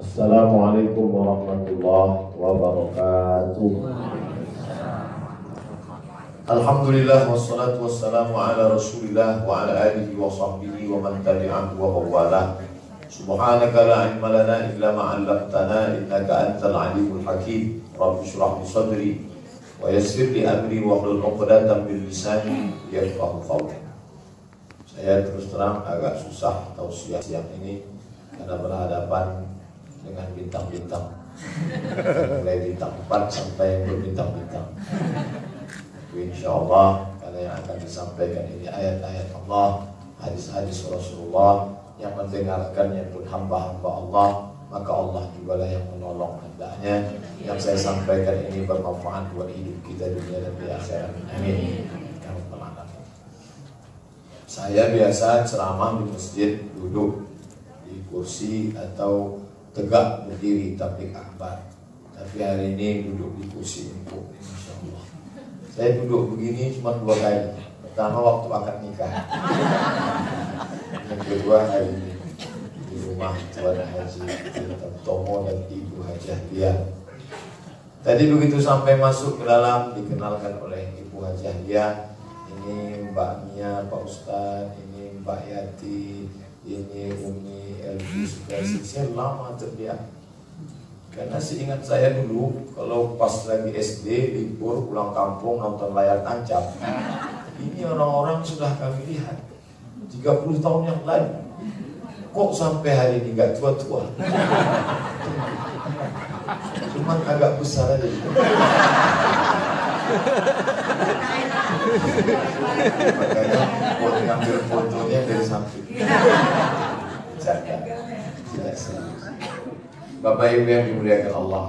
السلام عليكم ورحمة الله وبركاته. الحمد لله والصلاة والسلام على رسول الله وعلى آله وصحبه ومن تبعه ومواله سبحانك لا علم لنا إلا ما علمتنا إنك أنت العليم الحكيم. رب اشرح لي صدري ويسر لي أمري واحلل عقدة من لساني يفقه قولي. Saya terus terang agak susah tausiah siang ini karena berhadapan dengan bintang-bintang. Mulai bintang 4 sampai berbintang-bintang. Insya Allah karena yang akan disampaikan ini ayat-ayat Allah hadis-hadis Rasulullah yang mendengarkannya pun hamba-hamba Allah maka Allah juga lah yang menolong hendaknya. Yang saya sampaikan ini bermanfaat buat hidup kita dunia dan di akhirat. Amin saya biasa ceramah di masjid duduk di kursi atau tegak berdiri tablik akbar. Tapi hari ini duduk di kursi empuk, insya Allah. Saya duduk begini cuma dua kali. Pertama waktu akad nikah. Yang kedua hari ini di rumah Tuan Haji Tomo dan Ibu Hajah Dia. Tadi begitu sampai masuk ke dalam dikenalkan oleh Ibu Hajah Dia. Ini Mbak Mia, Pak Ustadz, ini Mbak Yati, ini Umi Elvi sudah saya lama terdiam karena seingat saya dulu kalau pas lagi SD libur pulang kampung nonton layar tancap ini orang-orang sudah kami lihat. 30 tahun yang lalu. Kok sampai hari ini gak tua-tua? Cuman agak besar aja makanya buat ngambil fotonya dari samping Bapak Ibu yang dimuliakan Allah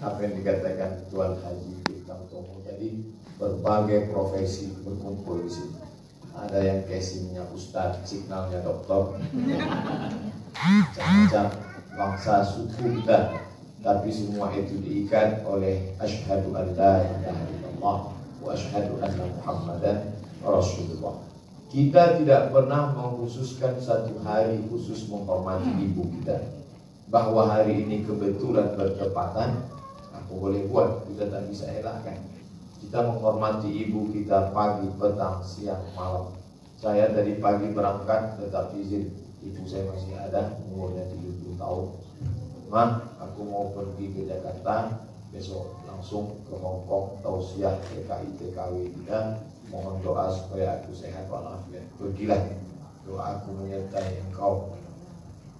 apa yang dikatakan Tuan Haji Bintang Tomo tadi berbagai profesi berkumpul di sini. Ada yang casingnya ustadz signalnya dokter macam-macam bangsa suku kita. Tapi semua itu diikat oleh asyhadu an la ilaha illallah wa anna muhammadan rasulullah kita tidak pernah mengkhususkan satu hari khusus menghormati ibu kita. Bahwa hari ini kebetulan bertepatan aku boleh buat kita tak bisa elakkan. Kita menghormati ibu kita pagi, petang, siang, malam. Saya dari pagi berangkat tetap izin. Ibu saya masih ada umurnya 70 tahun. Mah, aku mau pergi ke Jakarta besok langsung ke Hongkong tausiah TKI TKW kita mohon doa supaya aku sehat walafiat. Pergilah doa aku menyertai engkau.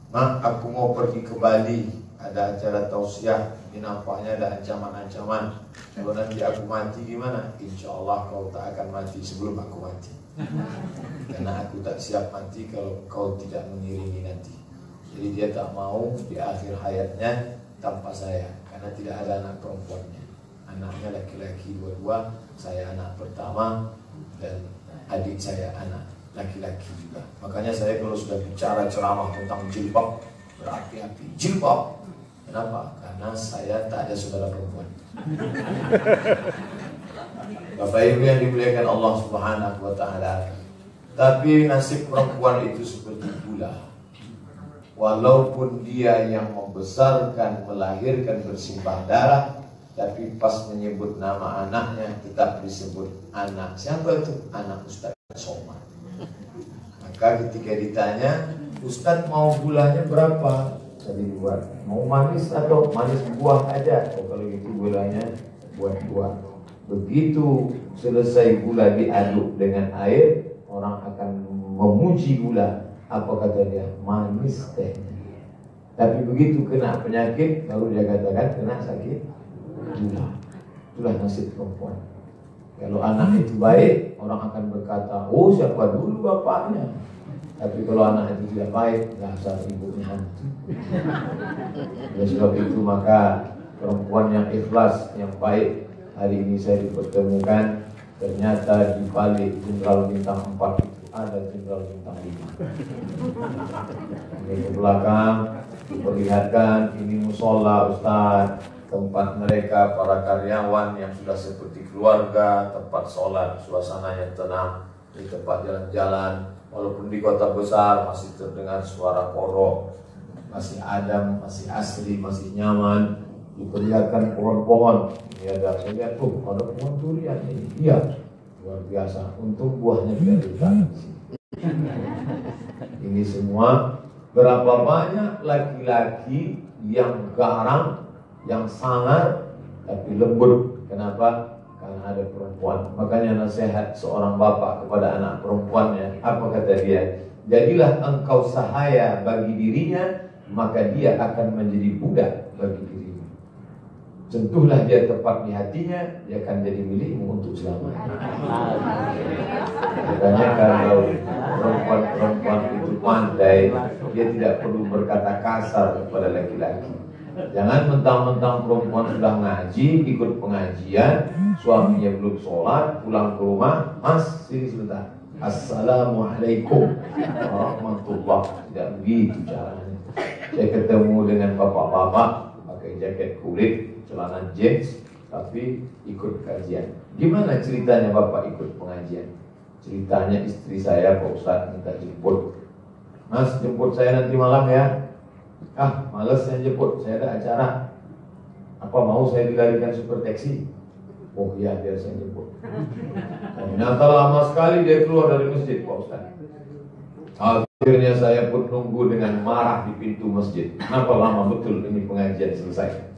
Mak aku mau pergi ke Bali. Ada acara tausiah ini nampaknya ada ancaman-ancaman. Kalau nanti aku mati gimana? Insya Allah kau tak akan mati sebelum aku mati. Karena aku tak siap mati kalau kau tidak mengiringi nanti. Jadi dia tak mau di akhir hayatnya tanpa saya karena tidak ada anak perempuannya. Anaknya laki-laki dua-dua, saya anak pertama dan adik saya anak laki-laki juga. Makanya saya kalau sudah bicara ceramah tentang jilbab berhati-hati jilbab. Kenapa? Karena saya tak ada saudara perempuan. Bapak Ibu yang dimuliakan Allah Subhanahu wa taala. Tapi nasib perempuan itu seperti gula walaupun dia yang membesarkan, melahirkan bersimbah darah, tapi pas menyebut nama anaknya tetap disebut anak. Siapa itu? Anak Ustaz Somad. Maka ketika ditanya, Ustaz mau gulanya berapa? Tadi buat mau manis atau manis buah aja. Oh, kalau itu gulanya buat buah. Begitu selesai gula diaduk dengan air, orang akan memuji gula apa kata dia manis teh tapi begitu kena penyakit baru dia katakan kena sakit gula itulah nasib perempuan. Kalau anak itu baik orang akan berkata oh siapa dulu bapaknya? Tapi kalau anak itu tidak baik dasar ibunya hantu ya sebab itu maka perempuan yang ikhlas yang baik hari ini saya dipertemukan ternyata di balik jenderal bintang 4 ada jenderal bintang lima. Ini ke belakang diperlihatkan ini musola Ustaz tempat mereka para karyawan yang sudah seperti keluarga tempat sholat suasananya tenang di tempat jalan-jalan Walaupun di kota besar masih terdengar suara korok, masih adem, masih asli, masih nyaman. Diperlihatkan pohon-pohon. Ini ada, saya lihat tuh, ada pohon durian ini. Iya, luar biasa. Untung buahnya tidak Ini semua berapa banyak laki-laki yang garang, yang sangar, tapi lembut. Kenapa? Karena ada perempuan. Makanya nasihat seorang bapak kepada anak perempuannya, apa kata dia? Jadilah engkau sahaya bagi dirinya, maka dia akan menjadi budak bagi dirimu. Sentuhlah dia tepat di hatinya, dia akan jadi milikmu untuk selamanya. Makanya kalau perempuan-perempuan itu pandai, dia tidak perlu berkata kasar kepada laki-laki. Jangan mentang-mentang perempuan sudah ngaji, ikut pengajian, suaminya belum sholat, pulang ke rumah, mas sini sebentar. Assalamualaikum warahmatullah. Tidak begitu caranya. Saya ketemu dengan bapak-bapak pakai jaket kulit, celana jeans, tapi ikut kajian. Gimana ceritanya bapak ikut pengajian? Ceritanya istri saya Pak Ustadz minta jemput. Mas jemput saya nanti malam ya ah males saya jemput, saya ada acara. Apa mau saya dilarikan super taksi? Oh iya, biar saya jemput. Ternyata lama sekali dia keluar dari masjid, Pak Ustaz. Akhirnya saya pun nunggu dengan marah di pintu masjid. Kenapa lama betul ini pengajian selesai?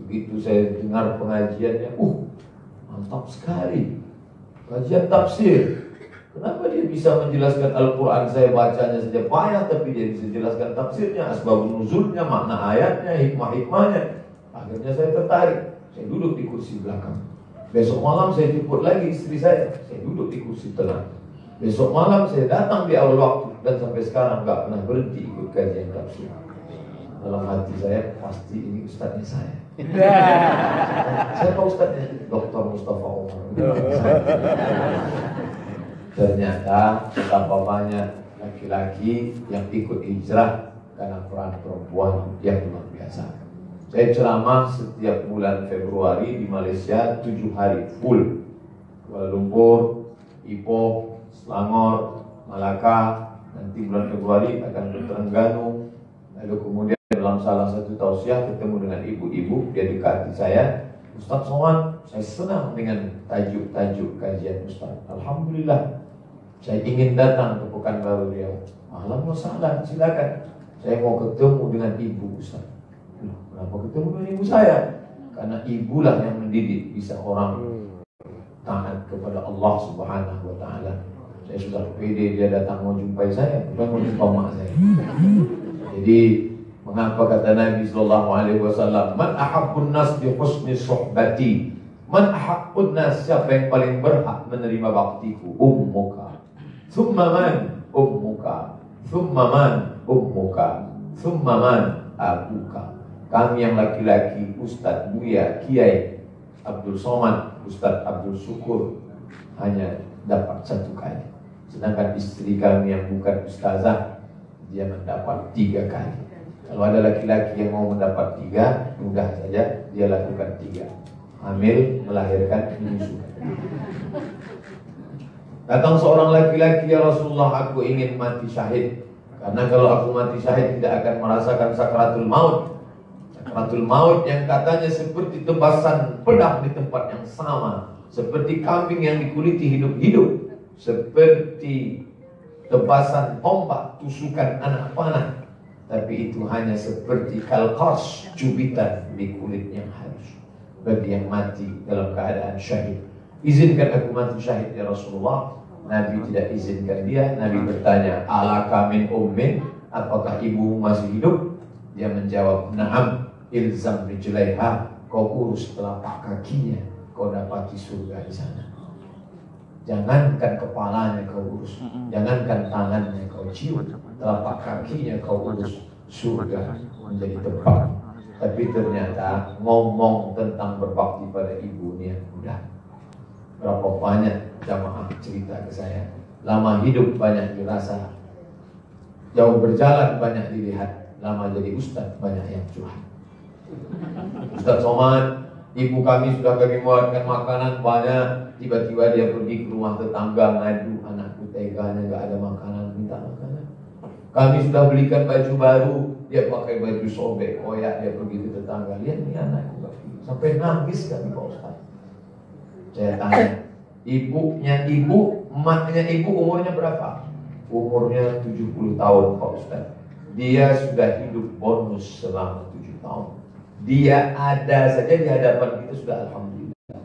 Begitu saya dengar pengajiannya, uh, mantap sekali. Kajian tafsir, Kenapa dia bisa menjelaskan Al-Quran? Saya bacanya saja payah Tapi dia bisa jelaskan tafsirnya, asbab nuzulnya, makna ayatnya, hikmah-hikmahnya. Akhirnya saya tertarik. Saya duduk di kursi belakang. Besok malam saya jemput lagi istri saya. Saya duduk di kursi tengah. Besok malam saya datang di awal waktu. Dan sampai sekarang nggak pernah berhenti ikut kajian tafsir. Dalam hati saya pasti ini ustadznya saya. saya pak ustadznya Dr. Mustafa Omar. Ternyata betapa banyak laki-laki yang ikut hijrah karena peran perempuan yang luar biasa. Saya ceramah setiap bulan Februari di Malaysia tujuh hari full. Kuala Lumpur, Ipoh, Selangor, Malaka. Nanti bulan Februari akan ke Terengganu. Lalu kemudian dalam salah satu tausiah ketemu dengan ibu-ibu dia dekati saya. Ustaz Soman, saya senang dengan tajuk-tajuk kajian Ustaz. Alhamdulillah, saya ingin datang ke Pekanbaru Riau. Ahlan wa silakan. Saya mau ketemu dengan ibu Ustaz. Kenapa ketemu dengan ibu saya? Karena ibulah yang mendidik bisa orang taat kepada Allah Subhanahu wa taala. Saya sudah pede dia datang mau jumpai saya, bukan mau jumpa mak saya. Jadi mengapa kata Nabi sallallahu alaihi wasallam, "Man ahabbun nas bi husni suhbati." Man ahabbun nas siapa yang paling berhak menerima baktiku? Ummuka. Thumma man ummuka Thumma man ummuka Thumma man abuka Kami yang laki-laki Ustadz Buya Kiai Abdul Somad Ustadz Abdul Syukur Hanya dapat satu kali. Sedangkan istri kami yang bukan ustazah Dia mendapat tiga kali. Kalau ada laki-laki yang mau mendapat tiga Mudah saja dia lakukan tiga. Hamil, melahirkan, menyusukan Datang seorang laki-laki, ya Rasulullah, aku ingin mati syahid. Karena kalau aku mati syahid tidak akan merasakan sakratul maut. Sakratul maut yang katanya seperti tebasan pedang di tempat yang sama. Seperti kambing yang dikuliti hidup-hidup. Seperti tebasan tombak, tusukan anak panah. Tapi itu hanya seperti kalkars, cubitan di kulit yang halus. Bagi yang mati dalam keadaan syahid. Izinkan aku mati syahid ya Rasulullah. Nabi tidak izinkan dia. Nabi bertanya, Alaka min ummin? Apakah ibu masih hidup? Dia menjawab, Naam, ilzam rijlaiha. Kau urus telapak kakinya. Kau dapati surga di sana. Jangankan kepalanya kau urus. Jangankan tangannya kau cium. Telapak kakinya kau urus. Surga menjadi tempat. Tapi ternyata ngomong tentang berbakti pada ibunya mudah. Berapa banyak jamaah cerita ke saya. Lama hidup banyak dirasa, jauh berjalan banyak dilihat, lama jadi ustaz banyak yang curhat. Ustaz Somad, ibu kami sudah kami buatkan makanan banyak, tiba-tiba dia pergi ke rumah tetangga ngadu anakku teganya nggak ada makanan minta makanan. Kami sudah belikan baju baru, dia pakai baju sobek, koyak, dia pergi ke tetangga. Lihat nih anakku sampai nangis kami Pak Ustaz. Saya tanya, ibunya ibu, emaknya ibu umurnya berapa? Umurnya 70 tahun Pak Ustaz. Dia sudah hidup bonus selama 7 tahun. Dia ada saja di hadapan kita sudah Alhamdulillah.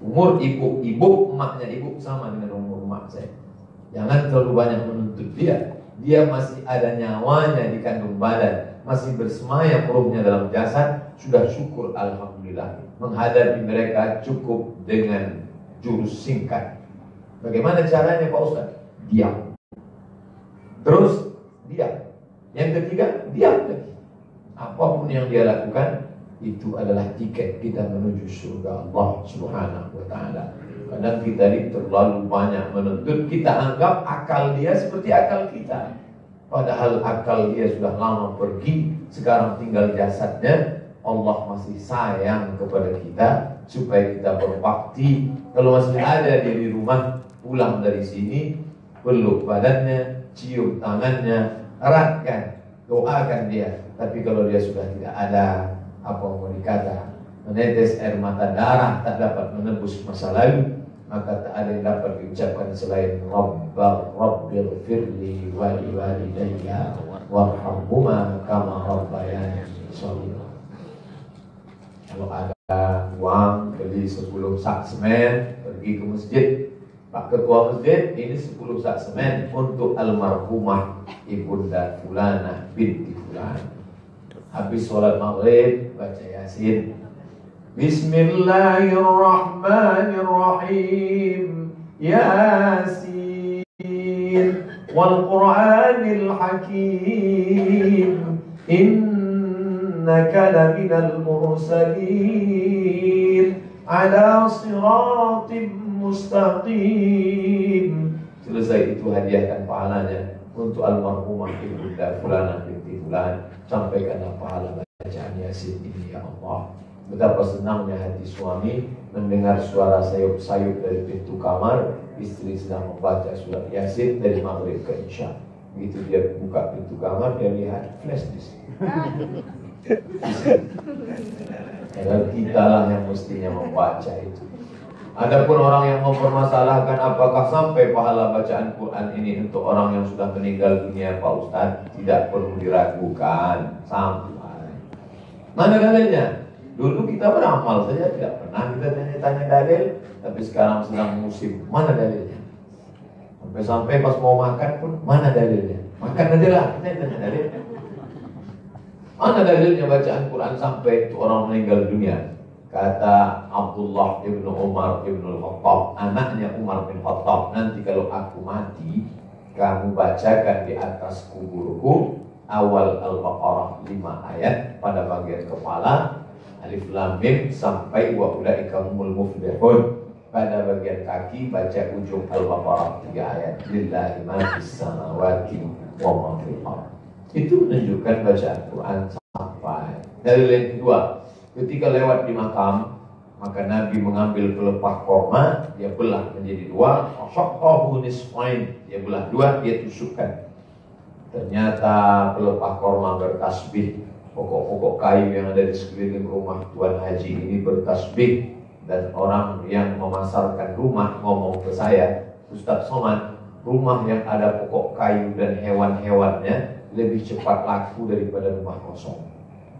Umur ibu, ibu, emaknya ibu sama dengan umur emak saya. Jangan terlalu banyak menuntut dia dia masih ada nyawanya di kandung badan, masih bersemayam ruhnya dalam jasad, sudah syukur Alhamdulillah. Menghadapi mereka cukup dengan jurus singkat. Bagaimana caranya Pak Ustaz? Diam. Terus diam. Yang ketiga, diam lagi. Apa pun yang dia lakukan, itu adalah tiket kita menuju surga Allah Subhanahu wa taala. Kadang kita ini terlalu banyak menuntut, kita anggap akal dia seperti akal kita. Padahal akal dia sudah lama pergi, sekarang tinggal jasadnya. Allah masih sayang kepada kita supaya kita berbakti. Kalau masih ada dia di rumah, pulang dari sini, peluk badannya, cium tangannya, eratkan, doakan dia. Tapi kalau dia sudah tidak ada, apa mau dikata, menetes air mata darah tak dapat menebus masa lalu, maka tak ada yang dapat diucapkan selain Rabbal Rabbil firli wa liwalidayya warhamhuma kama rabbayani shaghira kalau ada uang beli 10 sak semen pergi ke masjid. Pak Ketua Masjid ini 10 sak semen untuk almarhumah Ibunda Fulana binti Fulana. Habis sholat maghrib baca yasin. Bismillahirrahmanirrahim. Yasin. Wal Quranil Hakim. Inna إنك لمن المرسلين على صراط مستقيم selesai itu hadiahkan pahalanya untuk almarhumah ibunda fulana binti fulan sampaikanlah pahala bacaan yasin ini ya Allah Betapa senangnya hati suami mendengar suara sayup-sayup dari pintu kamar Istri sedang membaca surat Yasin dari maghrib ke Isya Begitu dia buka pintu kamar, dia lihat flash disk Padahal kita lah yang mestinya membaca itu Adapun orang yang mempermasalahkan apakah sampai pahala bacaan Quran ini untuk orang yang sudah meninggal dunia Pak Ustadz tidak perlu diragukan sampai. Mana dalilnya? Dulu kita beramal saja tidak pernah kita tanya-tanya dalil, tapi sekarang sedang musim mana dalilnya? Sampai-sampai pas mau makan pun mana dalilnya? Makan aja lah, kita tanya dalil. Mana dalilnya bacaan Quran sampai itu orang meninggal dunia? Kata Abdullah ibnu Umar ibnu Khattab, anaknya Umar bin Khattab, nanti kalau aku mati, kamu bacakan di atas kuburku awal Al-Baqarah 5 ayat pada bagian kepala Alif Lam Mim sampai wa ulaika humul muflihun. Pada bagian kaki baca ujung Al-Baqarah tiga ayat. Lillahi ma fis samawati wa ma fil Itu menunjukkan bacaan Quran sampai. Dari yang kedua, ketika lewat di makam, maka Nabi mengambil pelepah korma, dia belah menjadi dua, nisfain, dia belah dua, dia tusukkan. Ternyata pelepah korma bertasbih pokok-pokok kayu yang ada di sekeliling rumah Tuan Haji ini bertasbih dan orang yang memasarkan rumah ngomong ke saya, Ustadz Somad, rumah yang ada pokok kayu dan hewan-hewannya lebih cepat laku daripada rumah kosong.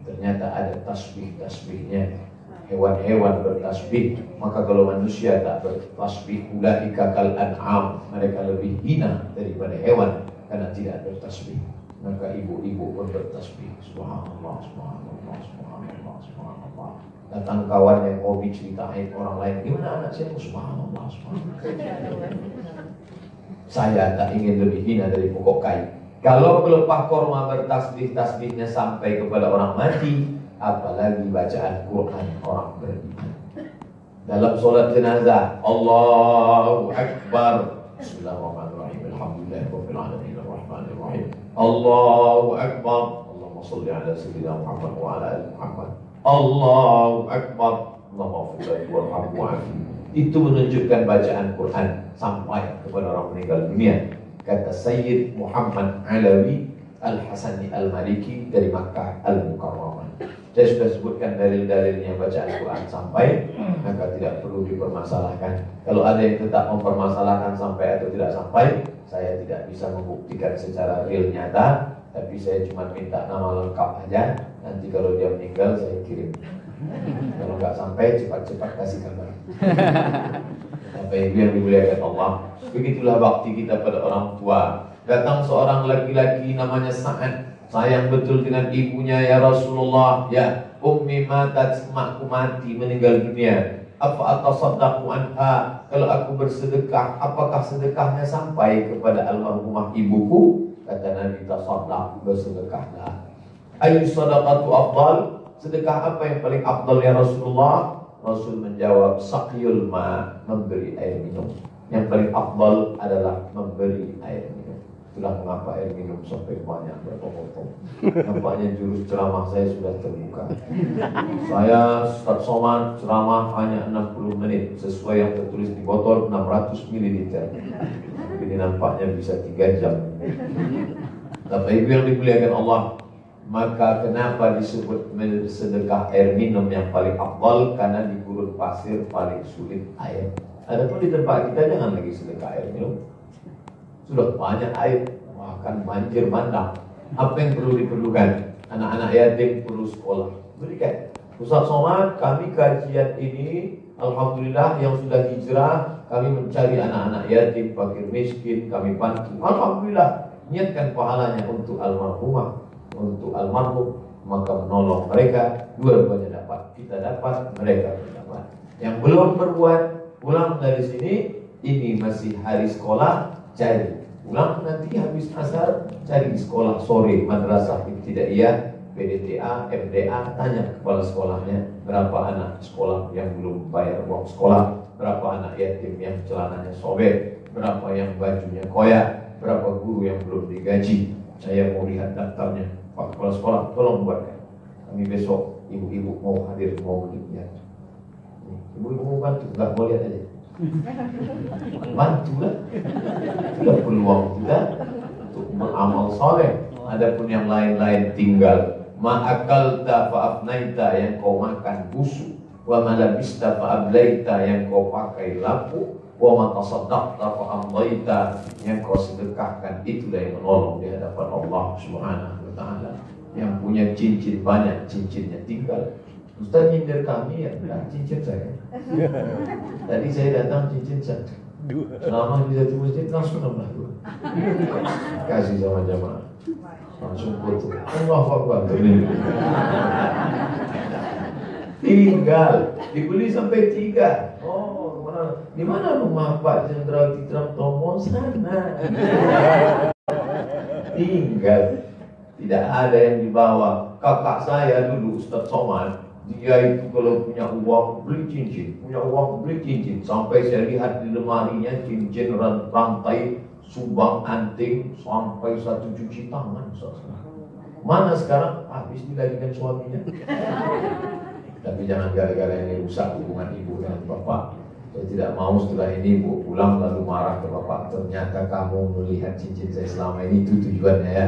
Ternyata ada tasbih-tasbihnya. Hewan-hewan bertasbih, maka kalau manusia tak bertasbih, ulaika kal an'am, mereka lebih hina daripada hewan karena tidak bertasbih. Maka ibu-ibu pun bertasbih Subhanallah, Subhanallah, Subhanallah, Subhanallah Datang kawan yang hobi cerita aib orang lain Gimana anak saya? Subhanallah, Subhanallah Saya tak ingin lebih hina dari pokok kayu Kalau pelepah korma bertasbih Tasbihnya sampai kepada orang mati Apalagi bacaan Quran orang beriman. Dalam solat jenazah Allahu Akbar. Bismillahirrahmanirrahim. Alhamdulillah Rabbil Alamin Ar-Rahmanirrahim. Allahu Akbar. Allahumma salli ala sayyidina Muhammad wa ala ali Muhammad. Allahu Akbar. Allahumma warhamhu Itu menunjukkan bacaan Quran sampai kepada orang meninggal dunia. Kata Sayyid Muhammad Alawi Al-Hasani Al-Maliki dari Makkah Al-Mukarramah. Saya sudah sebutkan dalil-dalilnya bacaan Quran sampai, maka tidak perlu dipermasalahkan. Kalau ada yang tetap mempermasalahkan sampai atau tidak sampai, saya tidak bisa membuktikan secara real nyata, tapi saya cuma minta nama lengkap aja. Nanti kalau dia meninggal saya kirim. Kalau nggak sampai cepat-cepat kasih kabar. Apa yang dimuliakan Allah. Begitulah bakti kita pada orang tua. Datang seorang laki-laki namanya Sa'ad. Sayang betul dengan ibunya ya Rasulullah Ya Ummi matat makku mati meninggal dunia. Apa atasaddaqu anha? Kalau aku bersedekah Apakah sedekahnya sampai kepada almarhumah ibuku? Kata Nabi tasaddaq bersedekahlah. Ayu sadaqatu afdal? Sedekah apa yang paling afdal ya Rasulullah Rasul menjawab Saqiyul ma Memberi air minum Yang paling afdal adalah memberi air minum Itulah mengapa air minum sampai banyak berpotong-potong. Nampaknya jurus ceramah saya sudah terbuka. Saya Ustaz Somad ceramah hanya 60 menit sesuai yang tertulis di botol 600 ml. Ini nampaknya bisa 3 jam. Bapak Ibu yang dimuliakan Allah, maka kenapa disebut sedekah air minum yang paling afdal karena di gurun pasir paling sulit air. Adapun di tempat kita jangan lagi sedekah air minum sudah banyak air, akan banjir bandang. Apa yang perlu diperlukan? Anak-anak yatim perlu sekolah. Berikan. Ustaz Somad, kami kajian ini Alhamdulillah yang sudah hijrah Kami mencari anak-anak yatim, fakir miskin, kami bantu Alhamdulillah Niatkan pahalanya untuk almarhumah Untuk almarhum Maka menolong mereka Dua-duanya dapat Kita dapat, mereka dapat. Yang belum berbuat Pulang dari sini Ini masih hari sekolah Cari. Pulang nanti habis asar cari sekolah. Sore madrasah tidak iya. PDTA, MDA tanya kepala sekolahnya berapa anak sekolah yang belum bayar uang sekolah, berapa anak yatim yang celananya sobek, berapa yang bajunya koyak, berapa guru yang belum digaji. Saya mau lihat daftarnya, Pak Kepala Sekolah, tolong buatkan. Kami besok ibu-ibu mau hadir mau lihat. Ibu-ibu mau bantu, nggak mau lihat aja. Bantulah Tidak peluang kita Untuk beramal soleh Adapun yang lain-lain tinggal Ma'akalta fa'afnaita yang kau makan busuk Wa malabista fa'ablaita yang kau pakai lapu Wa matasaddaqta fa'amdaita yang kau sedekahkan Itulah yang menolong di hadapan Allah subhanahu wa ta'ala Yang punya cincin banyak cincinnya tinggal Ustaz nyindir kami ya, nah, cincin saya. Tadi saya datang cincin saya. Selama di satu masjid langsung nambah dua. Kasih sama jamaah. Langsung foto. Allah Akbar. Tinggal dibeli sampai tiga. Oh, mana? Di mana rumah Pak Jenderal Titram Tomo sana? Tinggal. Tidak ada yang dibawa. Kakak saya dulu Ustaz Somad dia itu kalau punya uang beli cincin, punya uang beli cincin. Sampai saya lihat di lemarinya cincin rantai subang anting sampai satu cuci tangan. Mana sekarang habis dilarikan suaminya? Tapi jangan gara-gara ini rusak hubungan ibu dengan bapak. Saya tidak mau setelah ini ibu pulang lalu marah ke bapak. Ternyata kamu melihat cincin saya selama ini itu tujuannya ya.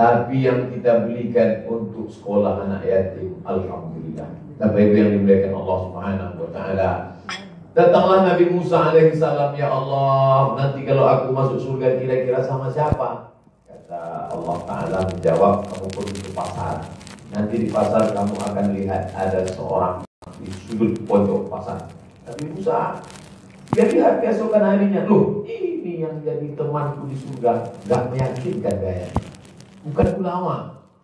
Tapi yang kita belikan untuk sekolah anak yatim, Alhamdulillah. Bapak Ibu yang dimuliakan Allah Subhanahu wa taala. Datanglah Nabi Musa alaihi salam, ya Allah, nanti kalau aku masuk surga kira-kira sama siapa? Kata Allah Taala menjawab, kamu pergi ke pasar. Nanti di pasar kamu akan lihat ada seorang di sudut pojok pasar. Nabi Musa, dia lihat keesokan harinya, loh ini yang jadi temanku di surga, gak meyakinkan gaya bukan ulama,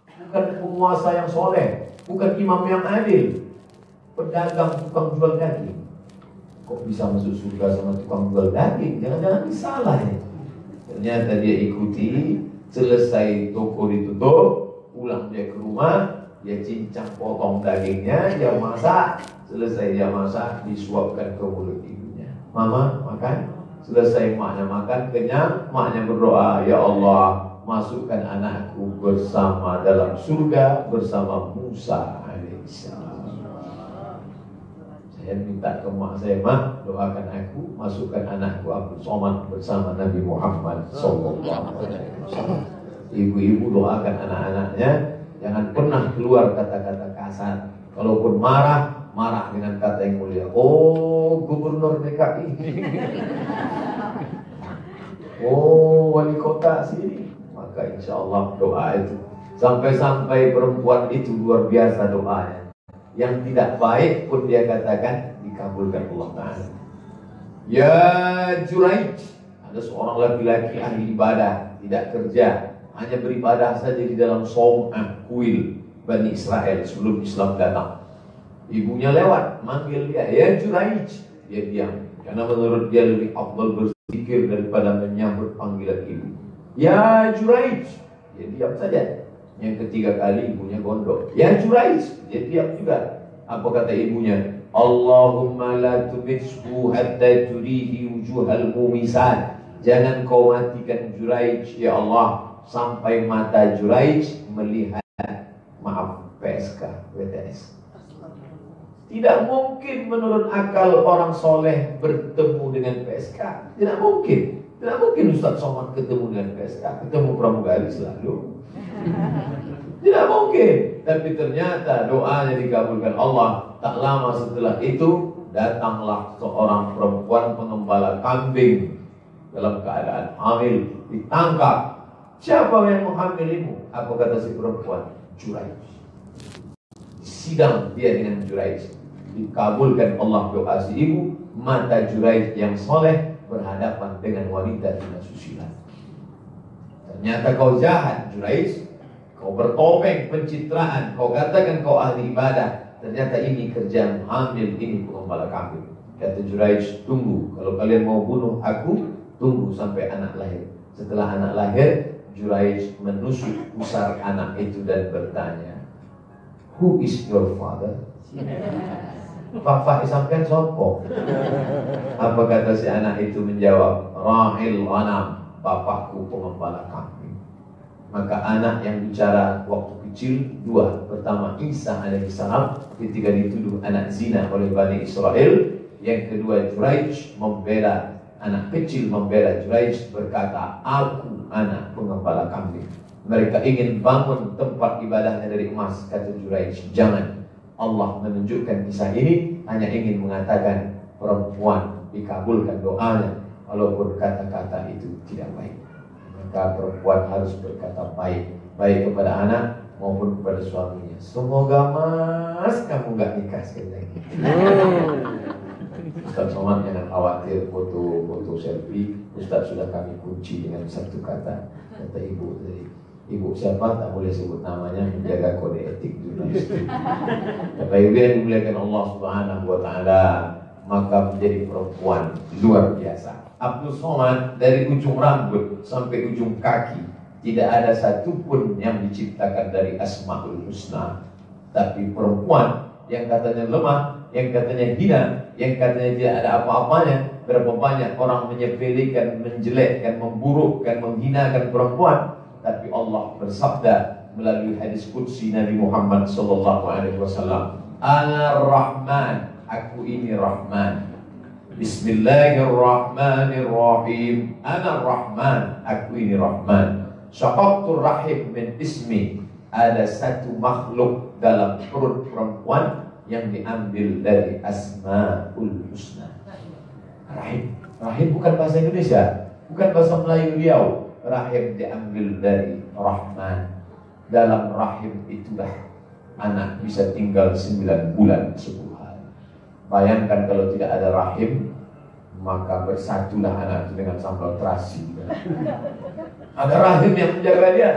bukan penguasa yang soleh, bukan imam yang adil, pedagang tukang jual daging. Kok bisa masuk surga sama tukang jual daging? Jangan-jangan salah ya. Ternyata dia ikuti, selesai toko ditutup, pulang dia ke rumah, dia cincang potong dagingnya, dia masak, selesai dia masak, disuapkan ke mulut ibunya. Mama makan, selesai maknya makan, kenyang, maknya berdoa, Ya Allah, masukkan anakku bersama dalam surga bersama Musa alaihissalam. Saya minta ke mak saya, mak doakan aku, masukkan anakku Abdul Somad bersama Nabi Muhammad Sallallahu Alaihi Wasallam. Ibu-ibu doakan anak-anaknya, jangan pernah keluar kata-kata kasar. Kalaupun marah, marah dengan kata yang mulia. Oh, gubernur DKI. oh, wali kota sini. Maka insya Allah doa itu. Sampai-sampai perempuan itu luar biasa doanya yang tidak baik pun dia katakan dikabulkan Allah Ta'ala. Ya Juraij, ada seorang laki-laki ahli ibadah, tidak kerja, hanya beribadah saja di dalam som'ah kuil Bani Israel sebelum Islam datang. Ibunya lewat, manggil dia, ya Juraij. Dia diam, karena menurut dia lebih afdal berzikir daripada menyambut panggilan ibu. Ya Juraij, dia diam saja. Yang ketiga kali ibunya gondok. Ya Juraij, dia diam juga. Apa kata ibunya? Allahumma la tumishu hatta turihi wujuhal mumisan. Jangan kau matikan Juraij, ya Allah, sampai mata Juraij melihat maaf PSK, WTS. Tidak mungkin menurut akal orang soleh bertemu dengan PSK. Tidak mungkin. Tidak mungkin Ustaz Somad ketemu dengan PSK. Ketemu pramugari selalu. Tidak mungkin. Tapi ternyata doanya dikabulkan Allah. Tak lama setelah itu datanglah seorang perempuan pengembala kambing dalam keadaan hamil ditangkap. Siapa yang menghamilimu? Apa kata si perempuan? Juraij. Sidang dia dengan Juraij. Dikabulkan Allah doa si ibu, mata Juraij yang soleh berhadapan dengan wanita tidak susila. Ternyata kau jahat, Juraij. Kau bertopeng pencitraan, kau katakan kau ahli ibadah. Ternyata ini kerjaan hamil, ini pengembala kambing. Kata Juraij, tunggu. Kalau kalian mau bunuh aku, tunggu sampai anak lahir. Setelah anak lahir, Juraij menusuk pusar anak itu dan bertanya, Who is your father? Bapak disampaikan sopo. Apa kata si anak itu menjawab, Rahil Anam, bapakku pengembala kambing. Maka anak yang bicara waktu kecil dua. Pertama Isa alaihissalam ketika dituduh anak zina oleh Bani Israel. Yang kedua Juraij membela anak kecil membela Juraij berkata, aku anak pengembala kambing. Mereka ingin bangun tempat ibadahnya dari emas kata Juraij. Jangan. Allah menunjukkan kisah ini hanya ingin mengatakan perempuan dikabulkan doanya walaupun kata-kata itu tidak baik maka perempuan harus berkata baik baik kepada anak maupun kepada suaminya. Semoga mas kamu nggak nikah sekali lagi. Hmm. Ustaz Somad jangan khawatir foto-foto selfie. Ustaz sudah kami kunci dengan satu kata kata ibu tadi. Ibu siapa tak boleh sebut namanya menjaga kode etik jurnalistik. Bapak Ibu yang dimuliakan Allah Subhanahu Wa Taala maka menjadi perempuan luar biasa. Abdul Somad dari ujung rambut sampai ujung kaki tidak ada satupun yang diciptakan dari Asmaul Husna. Tapi perempuan yang katanya lemah, yang katanya hina, yang katanya tidak ada apa-apanya, berapa banyak orang menyepelekan, menjelekkan, memburukkan, menghinakan perempuan, Allah bersabda melalui hadis qudsi Nabi Muhammad sallallahu alaihi wasallam, "Ana-Rahman, aku ini Rahman." Bismillahirrahmanirrahim. Ana Rahman, aku ini Rahman. Syaqaqtur rahim min ismi. Ada satu makhluk dalam perut perempuan yang diambil dari Asmaul Husna. Rahim. Rahim bukan bahasa Indonesia, bukan bahasa Melayu riau. Rahim diambil dari Rahman. Dalam rahim itulah anak bisa tinggal 9 bulan 10 Bayangkan kalau tidak ada rahim, maka bersatulah anak itu dengan sambal terasi. Ada rahim yang menjaga dia.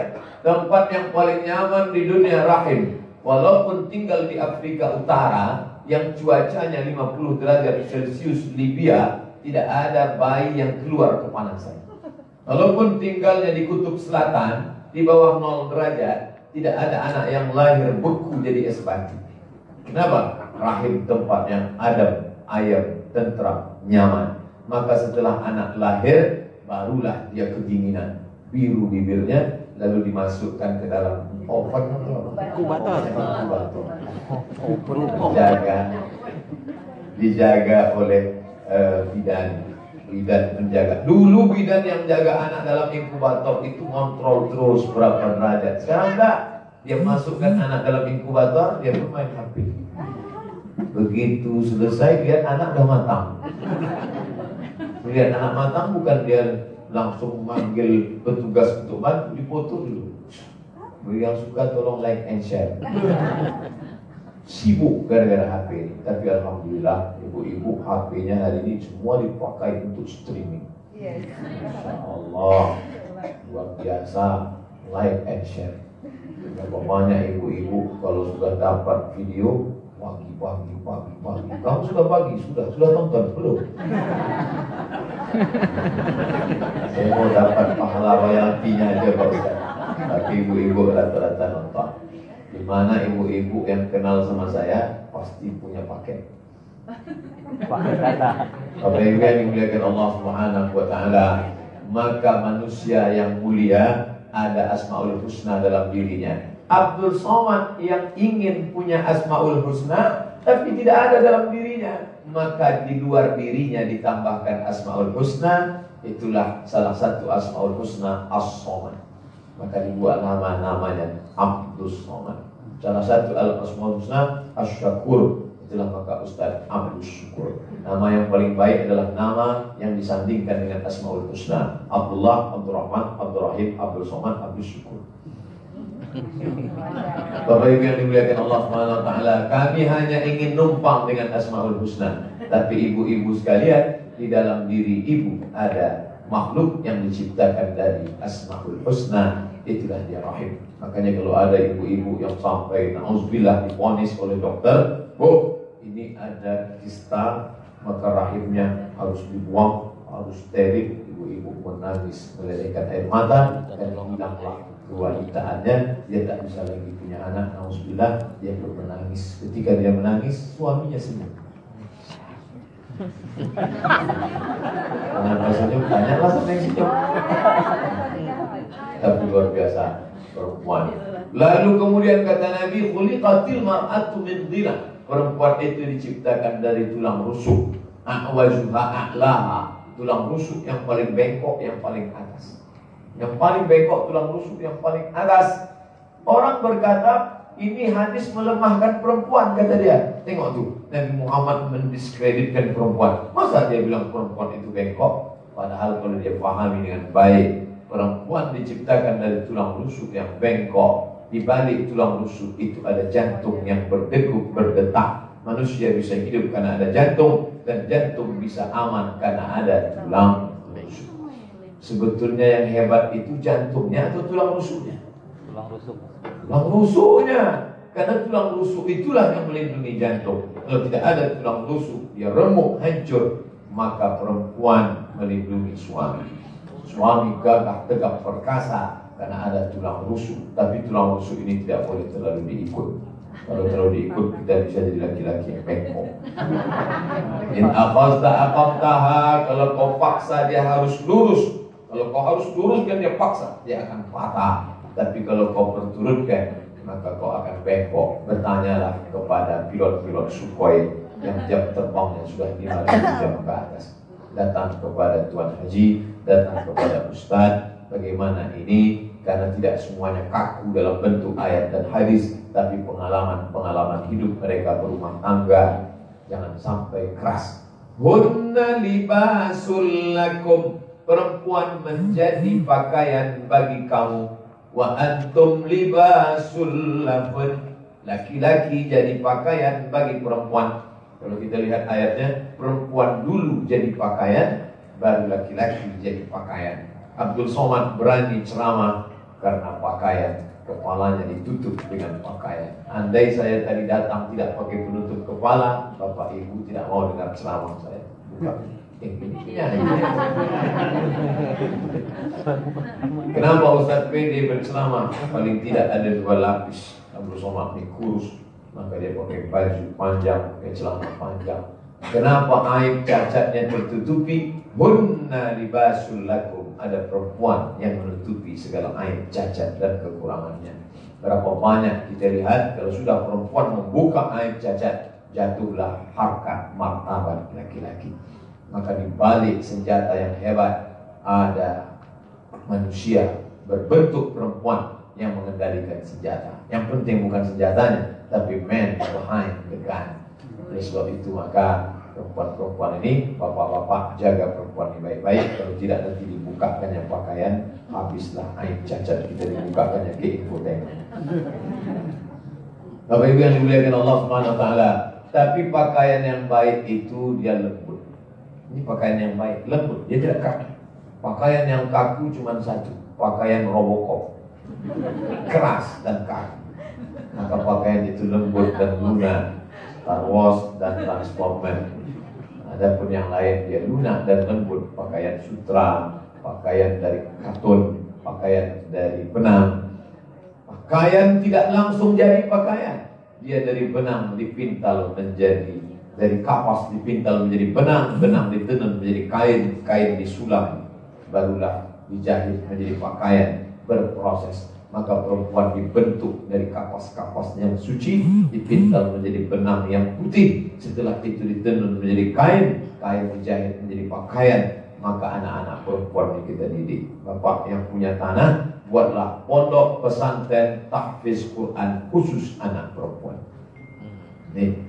Tempat yang paling nyaman di dunia rahim. Walaupun tinggal di Afrika Utara yang cuacanya 50 derajat Celcius Libya, tidak ada bayi yang keluar kepanasan. Walaupun tinggalnya di kutub selatan, di bawah 0 derajat, tidak ada anak yang lahir beku jadi es batu. Kenapa? rahim tempat yang adem, ayam, tentram, nyaman. Maka setelah anak lahir, barulah dia kedinginan. Biru bibirnya, lalu dimasukkan ke dalam oven inkubator. Jaga dijaga oleh uh, bidan bidan menjaga dulu bidan yang jaga anak dalam inkubator itu kontrol terus berapa derajat. Sekarang enggak. Dia masukkan anak dalam inkubator dia bermain HP. Begitu selesai lihat anak udah matang. Lihat anak matang bukan dia langsung manggil petugas untuk bantu dipoto dulu. Yang suka tolong like and share sibuk gara-gara HP ini. Tapi alhamdulillah ibu-ibu HP-nya hari ini semua dipakai untuk streaming. Insya Allah. Luar biasa. Like and share. Berapa banyak ibu-ibu kalau sudah dapat video pagi pagi pagi pagi. Kamu sudah pagi? Sudah. Sudah tonton belum? Saya mau dapat pahala royaltinya aja pak tapi ibu-ibu rata-rata nonton di mana ibu-ibu yang kenal sama saya pasti punya paket. Bapak Ibu yang dimuliakan Allah Subhanahu wa taala, maka manusia yang mulia ada Asmaul Husna dalam dirinya. Abdul Somad yang ingin punya Asmaul Husna tapi tidak ada dalam dirinya, maka di luar dirinya ditambahkan Asmaul Husna, itulah salah satu Asmaul Husna As-Somad maka dibuat nama-namanya Abdul Somad. Salah satu al-asmaul husna asyakur itulah maka Ustaz Abdul Syukur. Nama yang paling baik adalah nama yang disandingkan dengan Asmaul Husna. Abdullah, Abdul Rahman, Abdul Somad, Abdul Syukur. Bapak Ibu yang dimuliakan Allah taala, kami hanya ingin numpang dengan Asmaul Husna. Tapi ibu-ibu sekalian, di dalam diri ibu ada makhluk yang diciptakan dari Asmaul Husna itulah dia rahim. Makanya kalau ada ibu-ibu yang sampai nauzubillah diponis oleh dokter, oh ini ada kista, maka rahimnya harus dibuang, harus steril. Ibu-ibu menangis melelehkan air mata dan hilanglah kewanitaannya. Dia tak bisa lagi punya anak, nauzubillah dia pun menangis. Ketika dia menangis, suaminya senyum. Kenapa senyum? Tanyalah sama yang senyum tapi luar biasa perempuan. Lalu kemudian kata Nabi, khuliqatil mar'atu min dhila. Perempuan itu diciptakan dari tulang rusuk. Ahwajuha a'laha. Tulang rusuk yang paling bengkok, yang paling atas. Yang paling bengkok tulang rusuk yang paling atas. Orang berkata, ini hadis melemahkan perempuan kata dia. Tengok tuh, Nabi Muhammad mendiskreditkan perempuan. Masa dia bilang perempuan itu bengkok? Padahal kalau dia pahami dengan baik Perempuan diciptakan dari tulang rusuk yang bengkok. Di balik tulang rusuk itu ada jantung yang berdegup, berdetak. Manusia bisa hidup karena ada jantung dan jantung bisa aman karena ada tulang rusuk. Sebetulnya yang hebat itu jantungnya atau tulang rusuknya? Tulang rusuk. Tulang rusuknya. Karena tulang rusuk itulah yang melindungi jantung. Kalau tidak ada tulang rusuk, dia remuk, hancur, maka perempuan melindungi suami. Suami gagah tegak perkasa karena ada tulang rusuk. Tapi tulang rusuk ini tidak boleh terlalu diikut. Kalau terlalu diikut kita bisa jadi laki-laki yang bengkok. In akhazta aqamtaha kalau kau paksa dia harus lurus. Kalau kau harus lurus kan dia paksa, dia akan patah. Tapi kalau kau perturutkan maka kau akan bengkok. Bertanyalah kepada pilot-pilot Sukhoi yang jam terbangnya sudah 5 jam ke atas datang kepada Tuan Haji, datang kepada Ustaz, bagaimana ini karena tidak semuanya kaku dalam bentuk ayat dan hadis, tapi pengalaman-pengalaman hidup mereka berumah tangga jangan sampai keras. Hunna libasul lakum perempuan menjadi pakaian bagi kamu wa antum libasul laki-laki jadi pakaian bagi perempuan kalau kita lihat ayatnya, perempuan dulu jadi pakaian, baru laki-laki jadi pakaian. Abdul Somad berani ceramah karena pakaian. Kepalanya ditutup dengan pakaian. Andai saya tadi datang tidak pakai penutup kepala, Bapak Ibu tidak mau dengar ceramah saya. Kenapa Ustaz PD berceramah? Paling tidak ada dua lapis. Abdul Somad ini kurus, maka dia pakai baju panjang, pakai celana panjang. Kenapa aib cacatnya tertutupi? Hunna libasul lakum. Ada perempuan yang menutupi segala aib cacat dan kekurangannya. Berapa banyak kita lihat kalau sudah perempuan membuka aib cacat, jatuhlah harkat martabat laki-laki. Maka di balik senjata yang hebat ada manusia berbentuk perempuan yang mengendalikan senjata. Yang penting bukan senjatanya, tapi man behind the gun. Oleh sebab itu maka perempuan-perempuan ini, bapak-bapak jaga perempuan ini baik-baik. Kalau tidak nanti dibukakannya pakaian, habislah air cacat kita dibukakannya ke infotainment. Bapak Ibu yang dimuliakan Allah taala, tapi pakaian yang baik itu dia lembut. Ini pakaian yang baik, lembut, dia tidak kaku. Pakaian yang kaku cuma satu, pakaian Robocop. Keras dan kaku. Maka pakaian itu lembut dan lunak, Star Wars dan Transformer. Adapun yang lain dia lunak dan lembut, pakaian sutra, pakaian dari katun, pakaian dari benang, Pakaian tidak langsung jadi pakaian. Dia dari benang dipintal menjadi dari kapas dipintal menjadi benang, benang ditenun menjadi kain, kain disulam, barulah dijahit menjadi pakaian berproses. Maka perempuan dibentuk dari kapas-kapas yang suci, dipintal menjadi benang yang putih. Setelah itu ditenun menjadi kain, kain dijahit menjadi pakaian. Maka anak-anak perempuan ini kita didik. Bapak yang punya tanah, buatlah pondok pesantren tahfiz Quran khusus anak perempuan. Nih, yang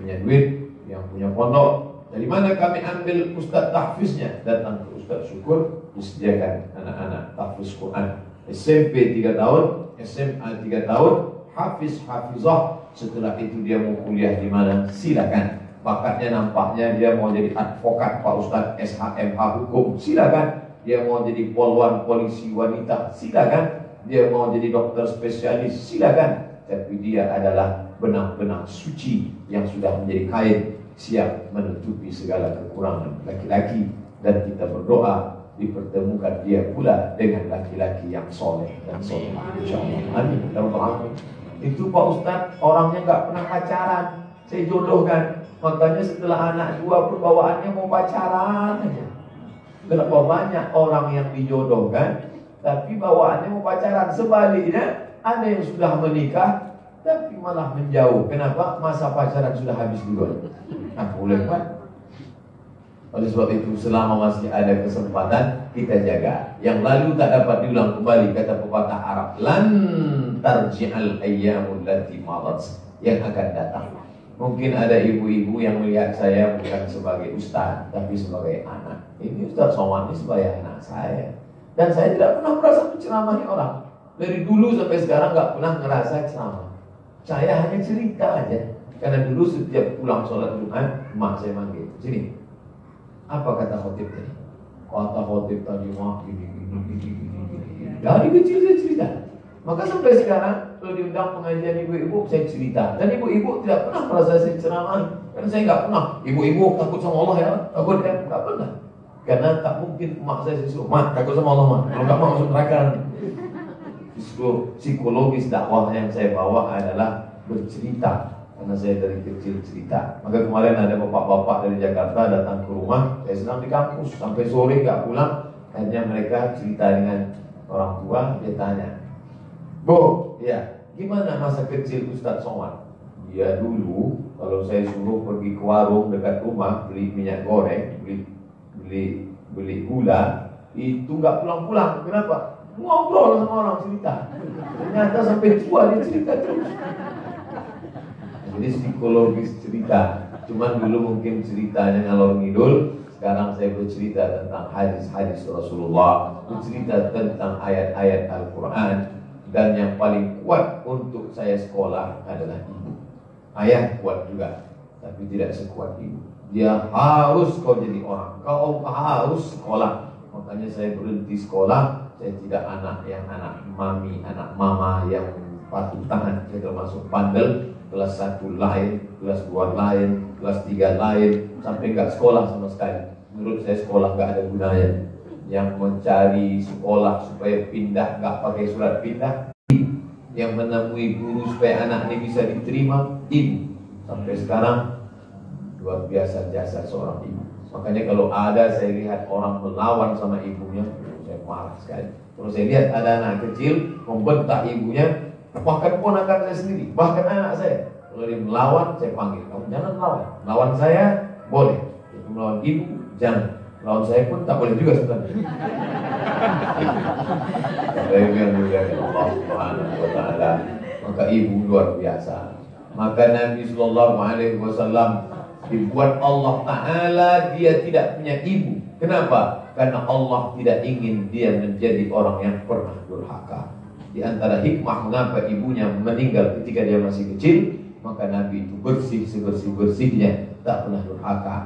punya duit, yang punya pondok, dari mana kami ambil ustaz tahfiznya? Datang ke ustaz syukur, disediakan anak-anak tahfiz Quran. SMP 3 tahun, SMA 3 tahun, hafiz hafizah. Setelah itu dia mau kuliah di mana? Silakan. Bakatnya nampaknya dia mau jadi advokat Pak Ustaz SHMH hukum. Silakan dia mau jadi polwan polisi wanita, silakan. Dia mau jadi dokter spesialis, silakan. Tapi dia adalah benang-benang suci yang sudah menjadi kain siap menutupi segala kekurangan laki-laki dan kita berdoa dipertemukan dia pula dengan laki-laki yang soleh dan soleh. Insyaallah. Amin. Amin. Itu Pak Ustaz orangnya nggak pernah pacaran. Saya jodohkan. Makanya setelah anak dua perbawaannya mau pacaran aja. Berapa banyak orang yang dijodohkan Tapi bawaannya mau pacaran Sebaliknya ada yang sudah menikah Tapi malah menjauh Kenapa? Masa pacaran sudah habis dulu Nah boleh kan? Oleh sebab itu selama masih ada kesempatan kita jaga. Yang lalu tak dapat diulang kembali kata pepatah Arab. Lan tarji'al ayyamul lati madat yang akan datang. Mungkin ada ibu-ibu yang melihat saya bukan sebagai ustaz tapi sebagai anak. Ini Ustaz Somad ini sebagai anak saya. Dan saya tidak pernah merasa menceramahi orang. Dari dulu sampai sekarang nggak pernah ngerasa ceramah. Saya hanya cerita aja. Karena dulu setiap pulang sholat Jumat, emak saya manggil. Sini. Apa kata khotib tadi? Kata khotib tadi, mah gini, gini, gini, gini. Dari kecil saya cerita. Maka sampai sekarang kalau diundang pengajian ibu-ibu saya cerita dan ibu-ibu tidak pernah merasa saya ceramah karena saya nggak pernah ibu-ibu takut sama Allah ya takut ya nggak pernah karena tak mungkin emak saya disuruh, mak takut sama Allah mak. Kalau nggak mau masuk neraka. Psikologis dakwah yang saya bawa adalah bercerita karena saya dari kecil cerita. Maka kemarin ada bapak-bapak dari Jakarta datang ke rumah, saya sedang di kampus sampai sore nggak pulang. Akhirnya mereka cerita dengan orang tua, dia tanya, Bu, ya, gimana masa kecil Ustadz Somad? Dia dulu kalau saya suruh pergi ke warung dekat rumah beli minyak goreng, beli beli beli gula itu nggak pulang-pulang. Kenapa? Ngobrol sama orang cerita. Ternyata sampai tua dia cerita terus. Jadi psikologis cerita. Cuman dulu mungkin ceritanya ngalor ngidul. Sekarang saya bercerita tentang hadis-hadis Rasulullah, bercerita tentang ayat-ayat Al-Quran, dan yang paling kuat untuk saya sekolah adalah ibu. Ayah kuat juga, tapi tidak sekuat ibu. Dia harus kau jadi orang. Kau harus sekolah. Makanya saya berhenti sekolah. Saya tidak anak yang anak mami, anak mama yang patuh tangan. Saya termasuk bandel. Kelas satu lain, kelas dua lain, kelas tiga lain. Sampai nggak sekolah sama sekali. Menurut saya sekolah nggak ada gunanya. Yang mencari sekolah supaya pindah nggak pakai surat pindah. Yang menemui guru supaya anak ini bisa diterima. Ibu. Sampai sekarang luar biasa jasa seorang ibu. Makanya kalau ada saya lihat orang melawan sama ibunya, marah sekali. Kalau saya lihat ada anak kecil membentak ibunya, bahkan ponakan saya sendiri, bahkan anak saya, Kalau dia melawan, saya panggil. Kamu jangan melawan. Lawan saya, boleh. Itu melawan ibu, jangan. Lawan saya pun tak boleh juga sebenarnya. Saya bilang juga Allah Subhanahu wa taala. Maka ibu luar biasa. Maka Nabi Sallallahu Alaihi Wasallam dibuat Allah Taala dia tidak punya ibu. Kenapa? Karena Allah tidak ingin dia menjadi orang yang pernah durhaka. Di antara hikmah mengapa ibunya meninggal ketika dia masih kecil, maka Nabi itu bersih sebersih bersihnya, tak pernah durhaka.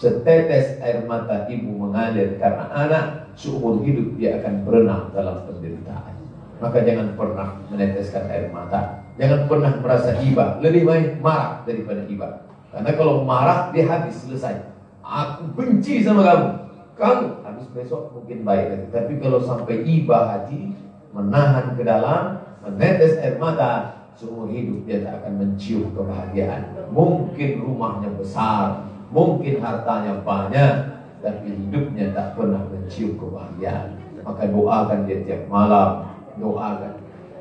Setetes air mata ibu mengalir karena anak, seumur hidup dia akan berenang dalam penderitaan. Maka jangan pernah meneteskan air mata. Jangan pernah merasa iba. Lebih baik marah daripada iba. Karena kalau marah dia habis selesai. Aku benci sama kamu. Kamu habis besok mungkin baik lagi. Tapi kalau sampai iba hati, menahan ke dalam, menetes air mata, seumur hidup dia tak akan mencium kebahagiaan. Mungkin rumahnya besar, Mungkin hartanya banyak, tapi hidupnya tak pernah mencium kebahagiaan. Maka doakan dia tiap malam, doakan.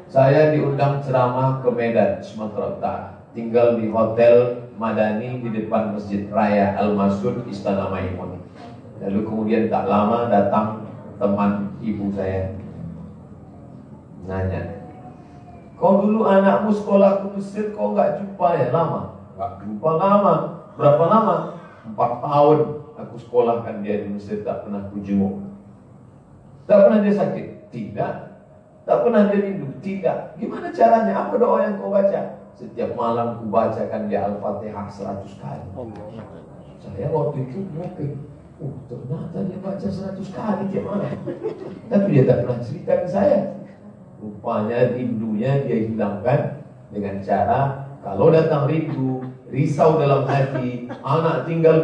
Saya diundang ceramah ke Medan, Sumatera Utara. Tinggal di Hotel Madani di depan Masjid Raya Al-Masud, Istana Maimun. Lalu kemudian tak lama datang teman ibu saya. Nanya, Kau dulu anakmu sekolah ke Mesir, kau nggak jumpa ya lama? Nggak jumpa lama. Berapa lama? Empat tahun aku sekolahkan dia di Mesir tak pernah kujunguk. Tak pernah dia sakit? Tidak. Tak pernah dia rindu? Tidak. Gimana caranya? Apa doa yang kau baca? Setiap malam ku bacakan dia Al-Fatihah seratus kali. Saya waktu itu oke. Oh ternyata dia baca seratus kali malam. Tapi dia tak pernah cerita ke saya. Rupanya rindunya dia hilangkan dengan cara kalau datang rindu risau dalam hati, anak tinggal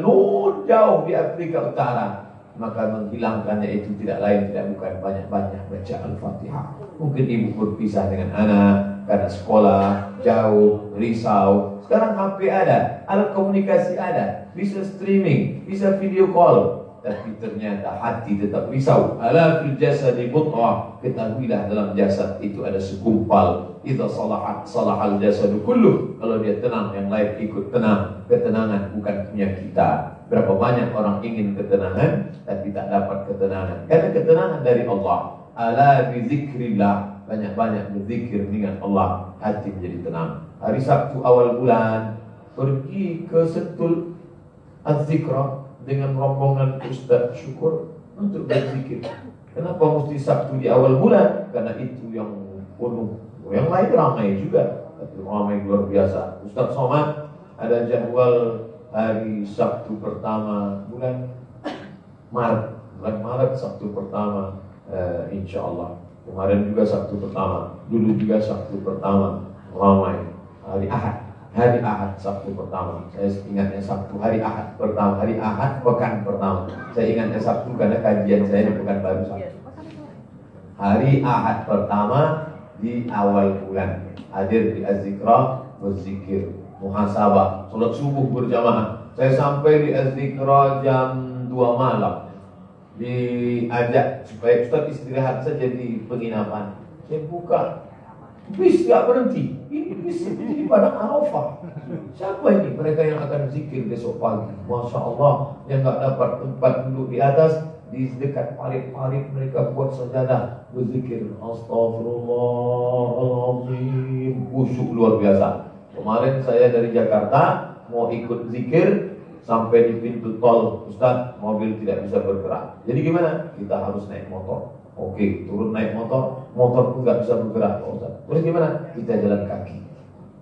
jauh di Afrika Utara, maka menghilangkannya itu tidak lain tidak bukan banyak-banyak baca Al-Fatihah. Mungkin ibu berpisah dengan anak karena sekolah jauh, risau. Sekarang HP ada, alat komunikasi ada, bisa streaming, bisa video call, tapi ternyata hati tetap risau. Ala fil jasadi mut'ah. Ketahuilah dalam jasad itu ada segumpal. Idza salahat salahal jasadu kullu. Kalau dia tenang, yang lain ikut tenang. Ketenangan bukan punya kita. Berapa banyak orang ingin ketenangan tapi tak dapat ketenangan. Karena ketenangan dari Allah. Ala bi zikrillah. Banyak-banyak berzikir dengan Allah, hati menjadi tenang. Hari Sabtu awal bulan pergi ke Sentul Az-Zikra dengan rombongan Ustaz Syukur untuk berzikir. Kenapa mesti Sabtu di awal bulan? Karena itu yang penuh. Yang lain ramai juga, tapi ramai luar biasa. Ustaz Somad ada jadwal hari Sabtu pertama bulan Maret. Bulan Maret Sabtu pertama, uh, insya Allah. Kemarin juga Sabtu pertama, dulu juga Sabtu pertama, ramai. Hari Ahad hari Ahad Sabtu pertama. Saya ingatnya Sabtu hari Ahad pertama, hari Ahad pekan pertama. Saya ingatnya Sabtu karena kajian saya pekan baru Sabtu. Hari Ahad pertama di awal bulan hadir di Azikra berzikir muhasabah sholat subuh berjamaah. Saya sampai di Azikra jam 2 malam. Diajak supaya Ustaz istirahat saja di penginapan. Saya buka. Bis gak berhenti. Ini bis di padang Arafah. Siapa ini? Mereka yang akan zikir besok pagi. Masya Allah yang gak dapat tempat duduk di atas di dekat parit-parit mereka buat sajadah. Berzikir Astagfirullahaladzim khusyuk luar biasa kemarin saya dari Jakarta mau ikut zikir sampai di pintu tol Ustaz mobil tidak bisa bergerak jadi gimana kita harus naik motor Oke, turun naik motor, motor pun nggak bisa bergerak, Pak Ustaz. Terus gimana? Kita jalan kaki.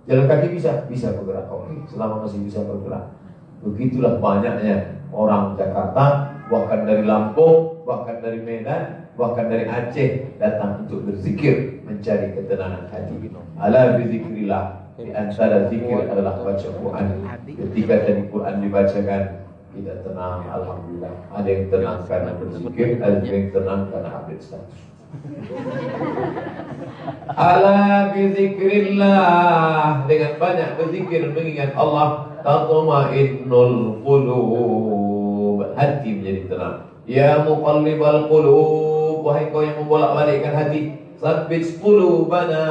Jalan kaki bisa, bisa bergerak. Oke, selama masih bisa bergerak. Begitulah banyaknya orang Jakarta, bahkan dari Lampung, bahkan dari Medan, bahkan dari Aceh datang untuk berzikir, mencari ketenangan hati. Ala bizikrillah. Di antara zikir adalah baca Quran. Ketika tadi Quran dibacakan, tidak tenang, alhamdulillah. Ada yang tenang karena berzikir, ada yang tenang karena update status. Ala bizikrillah dengan banyak berzikir mengingat Allah tatma'innul qulub hati menjadi tenang ya muqallibal qulub wahai kau yang membolak-balikkan hati sabbit qulubana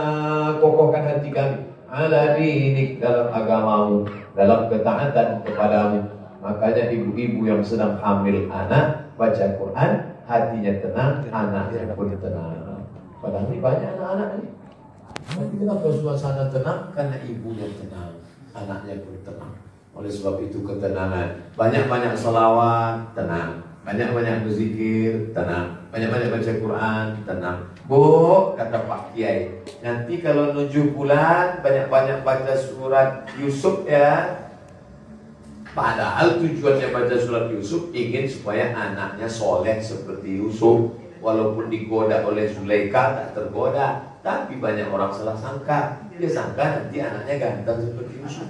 kokohkan hati kami ala dinik dalam agamamu, dalam ketaatan kepadamu. Makanya ibu-ibu yang sedang hamil anak baca Quran, hatinya tenang, anaknya pun tenang. Padahal ini banyak anak-anak ini. Tapi kenapa suasana tenang? Karena ibunya tenang, anaknya pun tenang. Oleh sebab itu ketenangan. Banyak-banyak salawat, tenang. Banyak-banyak berzikir, tenang. Banyak-banyak baca Quran, tenang. Bu, kata Pak Kiai, nanti kalau nuju bulan banyak-banyak baca surat Yusuf ya. Padahal tujuannya baca surat Yusuf ingin supaya anaknya soleh seperti Yusuf. Walaupun digoda oleh Zulaika tak tergoda, tapi banyak orang salah sangka. Dia sangka nanti anaknya ganteng seperti Yusuf.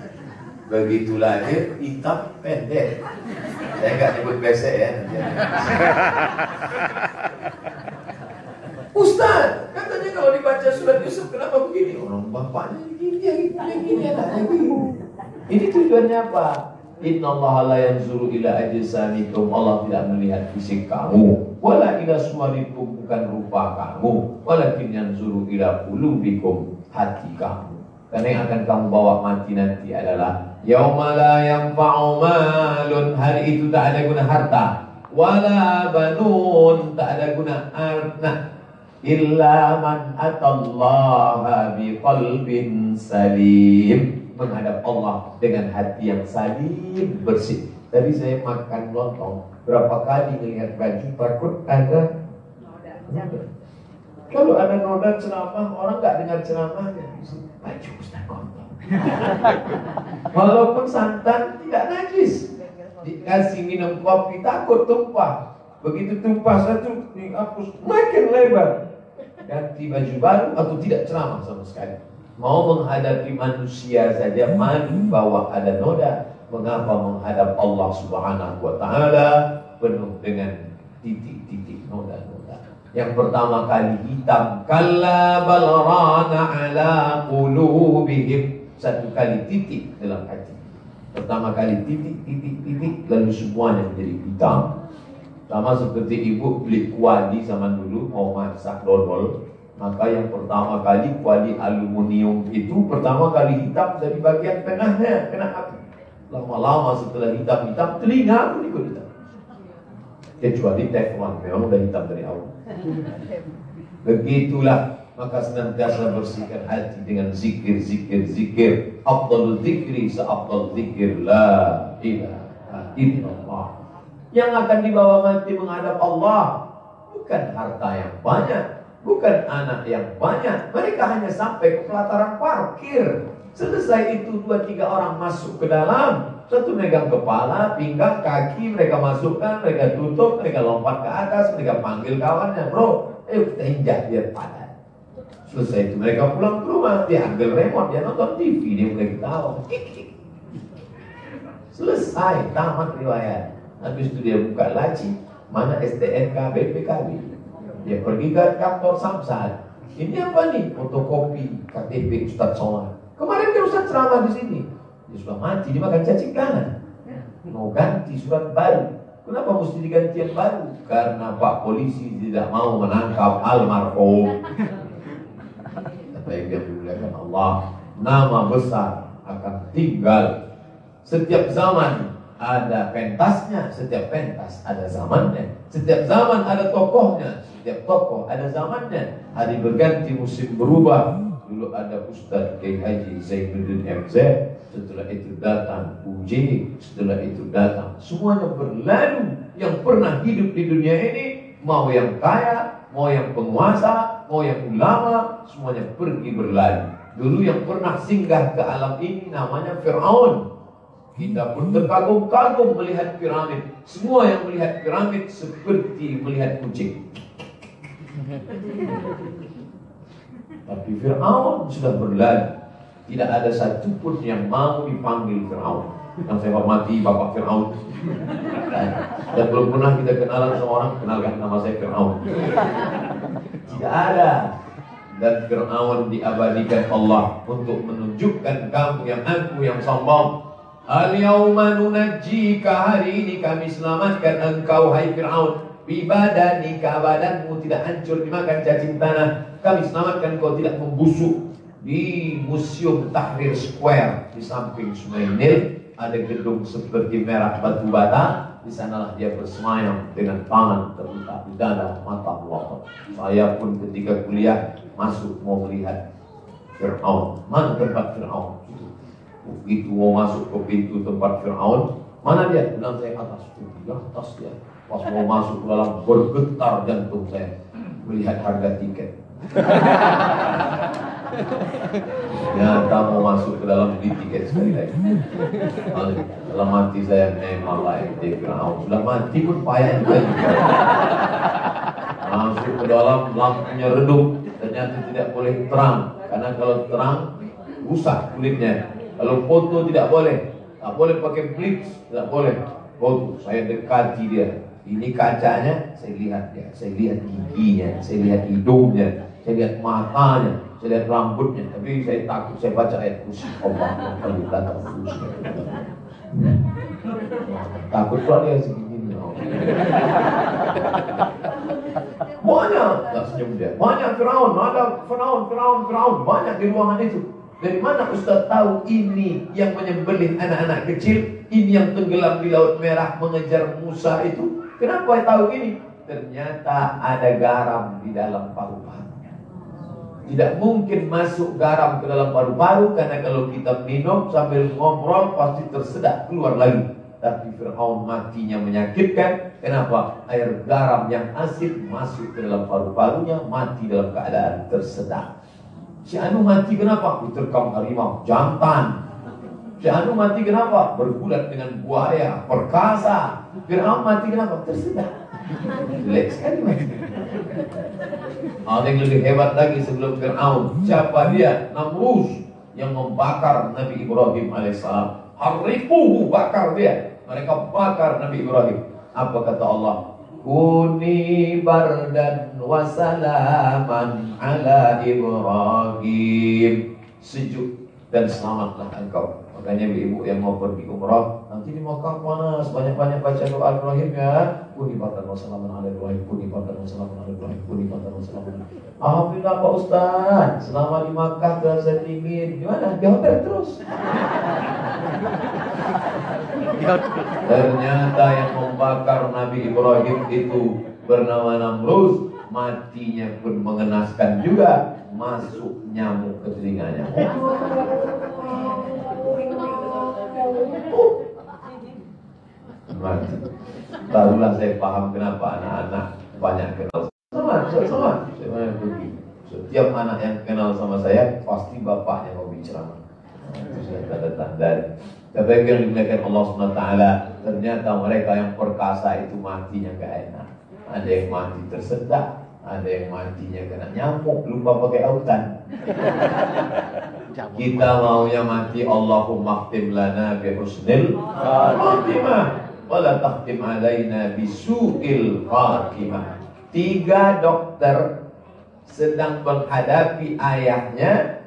Begitu lahir hitam pendek. Saya nggak nyebut besek ya. Ustaz, katanya kalau dibaca surat Yusuf kenapa begini? Orang bapaknya begini, dia gini, gini, anaknya begini. Ini tujuannya apa? Inna Allah la yanzuru ila ajsamikum Allah tidak melihat fisik kamu Wala ila suwarikum bukan rupa kamu Walakin yanzuru ila qulubikum hati kamu Karena yang akan kamu bawa mati nanti adalah Yauma la yanfa'u malun. Hari itu tak ada guna harta. Wala banun. Tak ada guna anak. Illa man atallaha biqalbin salim. Menghadap Allah dengan hati yang salim bersih. Tadi saya makan lontong. Berapa kali melihat baju takut ada? Kalau ada noda ceramah Orang nggak dengar ceramahnya Baju Ustaz kontong Walaupun santan tidak najis. Dikasih minum kopi takut tumpah. Begitu tumpah satu dihapus makin lebar. Ganti baju baru atau tidak ceramah sama sekali. Mau menghadapi manusia saja malu bahwa ada noda. Mengapa menghadap Allah subhanahu wa ta'ala? Penuh dengan titik-titik noda-noda. Yang pertama kali hitam Kalla balrana ala qulubihim Satu kali titik dalam hati Pertama kali titik, titik, titik Lalu semuanya menjadi hitam sama seperti ibu beli kuali zaman dulu mau masak dodol, maka yang pertama kali kuali aluminium itu pertama kali hitam dari bagian tengahnya kena api. Lama-lama setelah hitam-hitam telinga pun ikut hitam. Kecuali teflon memang udah hitam dari awal. Begitulah maka senantiasa bersihkan hati dengan zikir, zikir, zikir. Abdul zikri seabdul zikir la ilaha illallah yang akan dibawa mati menghadap Allah bukan harta yang banyak, bukan anak yang banyak. Mereka hanya sampai ke pelataran parkir. Selesai itu dua tiga orang masuk ke dalam, satu megang kepala, pinggang, kaki, mereka masukkan, mereka tutup, mereka lompat ke atas, mereka panggil kawannya, bro, eh kita injak dia. Selesai itu mereka pulang ke rumah, dia ambil remote, dia nonton TV, dia mulai ketawa. Selesai, tamat riwayat. Habis itu dia buka laci, mana STNK BPKB. Dia pergi ke kantor Samsat. Ini apa nih? Fotokopi KTP Ustaz Somad. Kemarin kan Ustaz ceramah di sini. Dia sudah mati, dia makan cacing tangan. Mau ganti surat baru. Kenapa mesti diganti yang baru? Karena Pak Polisi tidak mau menangkap almarhum. Apa yang dimuliakan Allah. Nama besar akan tinggal. Setiap zaman ada pentasnya, setiap pentas ada zamannya. Setiap zaman ada tokohnya, setiap tokoh ada zamannya. Hari berganti, musim berubah. Dulu ada Ustadz Kiai Haji Zainuddin MZ, setelah itu datang UJ, setelah itu datang. Semuanya berlalu. Yang pernah hidup di dunia ini, mau yang kaya, mau yang penguasa, mau yang ulama, semuanya pergi berlalu. Dulu yang pernah singgah ke alam ini namanya Fir'aun. Kita pun terkagum-kagum melihat piramid. Semua yang melihat piramid seperti melihat kucing. Tapi Fir'aun sudah berlalu. Tidak ada satupun yang mau dipanggil Fir'aun. Yang saya hormati Bapak Fir'aun. Dan belum pernah kita kenalan sama orang, kenalkan nama saya Fir'aun. Tidak ada. Dan Fir'aun diabadikan Allah untuk menunjukkan kamu yang aku yang sombong. Al-yawma hari ini kami selamatkan engkau hai Fir'aun. Bibadanika badanmu tidak hancur dimakan cacing tanah. Kami selamatkan kau tidak membusuk di Museum Tahrir Square di samping Sungai Nil. Ada gedung seperti merah batu bata di sanalah dia bersemayam dengan tangan terletak di dada mata Allah. Saya pun ketika kuliah masuk mau melihat Fir'aun. Mana tempat Fir'aun? Begitu mau masuk ke pintu tempat Fir'aun, mana dia? Bilang saya atas. Di atas dia. Pas mau masuk ke dalam bergetar jantung saya melihat harga tiket. Nyata mau masuk ke dalam beli tiket sekali lagi. Dalam mati saya memang lain Fir'aun. Sudah mati pun payah juga. Masuk ke dalam lampunya redup. Ternyata tidak boleh terang. Karena kalau terang rusak kulitnya. Kalau foto tidak boleh. Tak boleh pakai blitz. Tidak boleh. Foto. Saya dekati dia. Ini kacanya, saya lihat dia. Saya lihat giginya. Saya lihat hidungnya saya lihat matanya, saya lihat rambutnya, tapi saya takut saya baca ayat kursi Allah paling datang kursi. Takut pula dia segini. Banyak, tak senyum dia. Banyak Firaun, ada Firaun, Firaun, Firaun, banyak di ruangan itu. Dari mana Ustaz tahu ini yang menyembelih anak-anak kecil, ini yang tenggelam di Laut Merah mengejar Musa itu? Kenapa tahu ini? Ternyata ada garam di dalam paru-paru. Tidak mungkin masuk garam ke dalam paru-paru karena kalau kita minum sambil ngobrol pasti tersedak keluar lagi. Tapi Fir'aun matinya menyakitkan. Kenapa? Air garam yang asin masuk ke dalam paru-parunya mati dalam keadaan tersedak. Si Anu mati kenapa? Diterkam harimau, jantan. Si Anu mati kenapa? Bergulat dengan buaya, perkasa. Fir'aun mati kenapa? Tersedak. Jelek sekali. Ada yang lebih hebat lagi sebelum Fir'aun. Siapa dia? Namrus yang membakar Nabi Ibrahim alaihissalam. Harifuhu bakar dia. Mereka bakar Nabi Ibrahim. Apa kata Allah? Kuni bardan wasalaman ala Ibrahim. Sejuk dan selamatlah engkau Makanya ibu yang mau pergi umrah Nanti di Makkah panas Banyak-banyak baca doa Ibrahim ya. Kunibatan wassalamun ala Ibrahim Kunibatan wassalamun ala Ibrahim Kunibatan wassalamun Alhamdulillah Pak Ustaz Selama di Makkah terasa dingin Gimana? Di hotel terus. Ternyata yang membakar Nabi Ibrahim itu Bernama Namrus Matinya pun mengenaskan juga Masuk nyamuk ke telinganya. Barulah saya paham kenapa anak-anak banyak kenal sama, sama, saya. Setiap anak yang kenal sama saya pasti bapaknya mau bicara. Itu saya tanda tanda. Tapi yang dimuliakan Allah SWT Ternyata mereka yang perkasa itu matinya gak enak Ada yang mati tersedak Ada yang matinya kena nyamuk Lupa pakai autan Kita maunya mati Allahumma khtim lana bi husnil khatimah wala tahtim alaina bisu'il khatimah. Tiga dokter sedang menghadapi ayahnya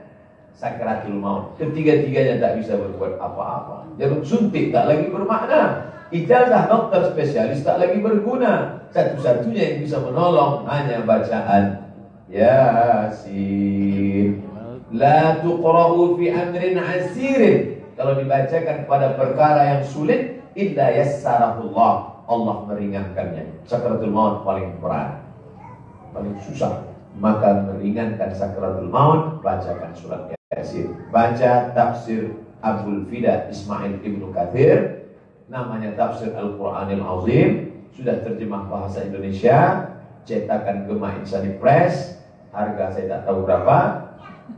sakratul maut. Ketiga-tiganya tak bisa berbuat apa-apa. Jarum suntik tak lagi bermakna. Ijazah dokter spesialis tak lagi berguna. Satu-satunya yang bisa menolong hanya bacaan. Yasin. La tuqra'u fi amrin asirin. Kalau dibacakan pada perkara yang sulit, illa yassarahullah. Allah meringankannya. Sakratul maut paling berat paling susah. Maka meringankan sakratul maut bacakan surat yasin baca tafsir Abdul Fida Ismail Ibnu Kathir namanya tafsir Al-Quranil Azim sudah terjemah bahasa Indonesia cetakan Gema Insani Press harga saya tak tahu berapa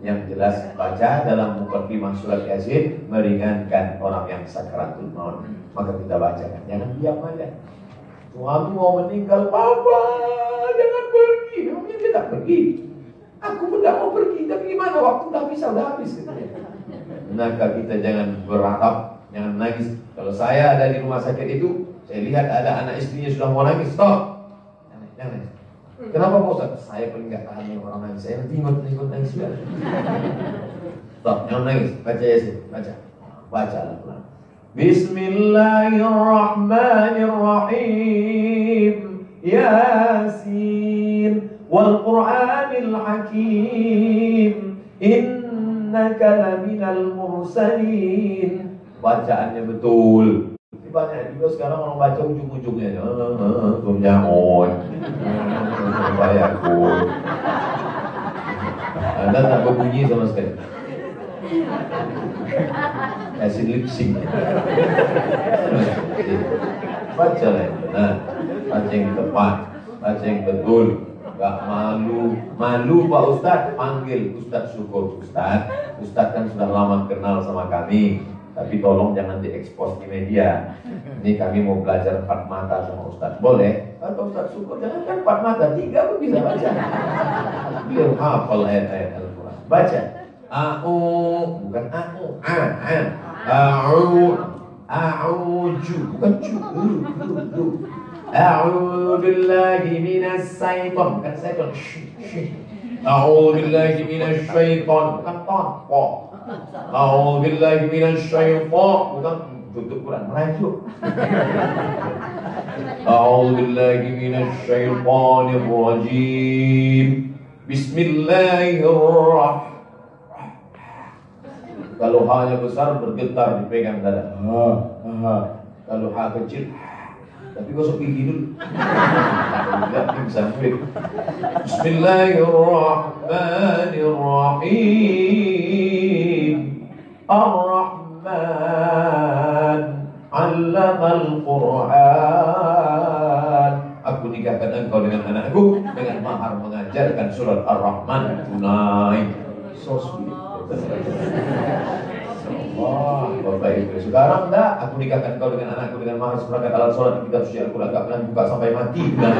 yang jelas baca dalam mukadimah surat Yasin meringankan orang yang sakratul maut. Maka kita bacakan, jangan diam aja. Suami mau meninggal, papa jangan pergi. Dia tak pergi. Aku pun tak mau pergi, tapi gimana waktu dah bisa, udah habis. Maka kita jangan berharap, jangan nangis. Kalau saya ada di rumah sakit itu, saya lihat ada anak istrinya sudah mau nangis, stop. Jangan, jangan. Kenapa Pak Ustaz? Saya paling gak tahan dengan orang nangis. Saya nanti ikut-ikut nangis juga. Stop, jangan nangis. Baca ya sih, baca. Baca lah Bismillahirrahmanirrahim. Yasin wal Qur'anil Hakim. Inna innaka laminal mursalin. Bacaannya betul. Banyak juga sekarang orang baca ujung-ujungnya. Tum jaon. Bayakun. Anda tak berbunyi sama sekali. Kasih lip sync. Baca lah benar. Baca yang tepat. Baca yang betul. Gak malu. Malu Pak Ustaz, panggil Ustaz syukur Ustaz. Ustaz kan sudah lama kenal sama kami. Tapi tolong jangan diekspos di media. Ini kami mau belajar empat mata sama Ustaz. Boleh? Atau Ustaz syukur jangan kan empat mata, tiga pun bisa baca. Beliau hafal ayat-ayat Al-Quran. Baca. A'u, bukan a'u. A, a. A'u, a'uju, bukan cu. A'udzu billahi minas syaitan. Bukan syaitan. A'udzu billahi minas syaitan. Bukan ton. Kok. Bukan tutup Quran, rajim. Bismillahirrahmanirrahim. Kalau hanya besar bergetar dipegang dada. Kalau ha kecil, tapi gosok gigi dulu. Lihat bisa Bismillahirrahmanirrahim. Ar-Rahman Allamal Quran Aku nikahkan engkau dengan anakku Dengan mahar mengajarkan surat Ar-Rahman Tunai So sweet Wah, Bapak Ibu. Sekarang enggak, aku nikahkan kau dengan anakku dengan mahar seperangkat alat sholat di kitab suci Al-Quran. Gak pernah buka sampai mati. Bapak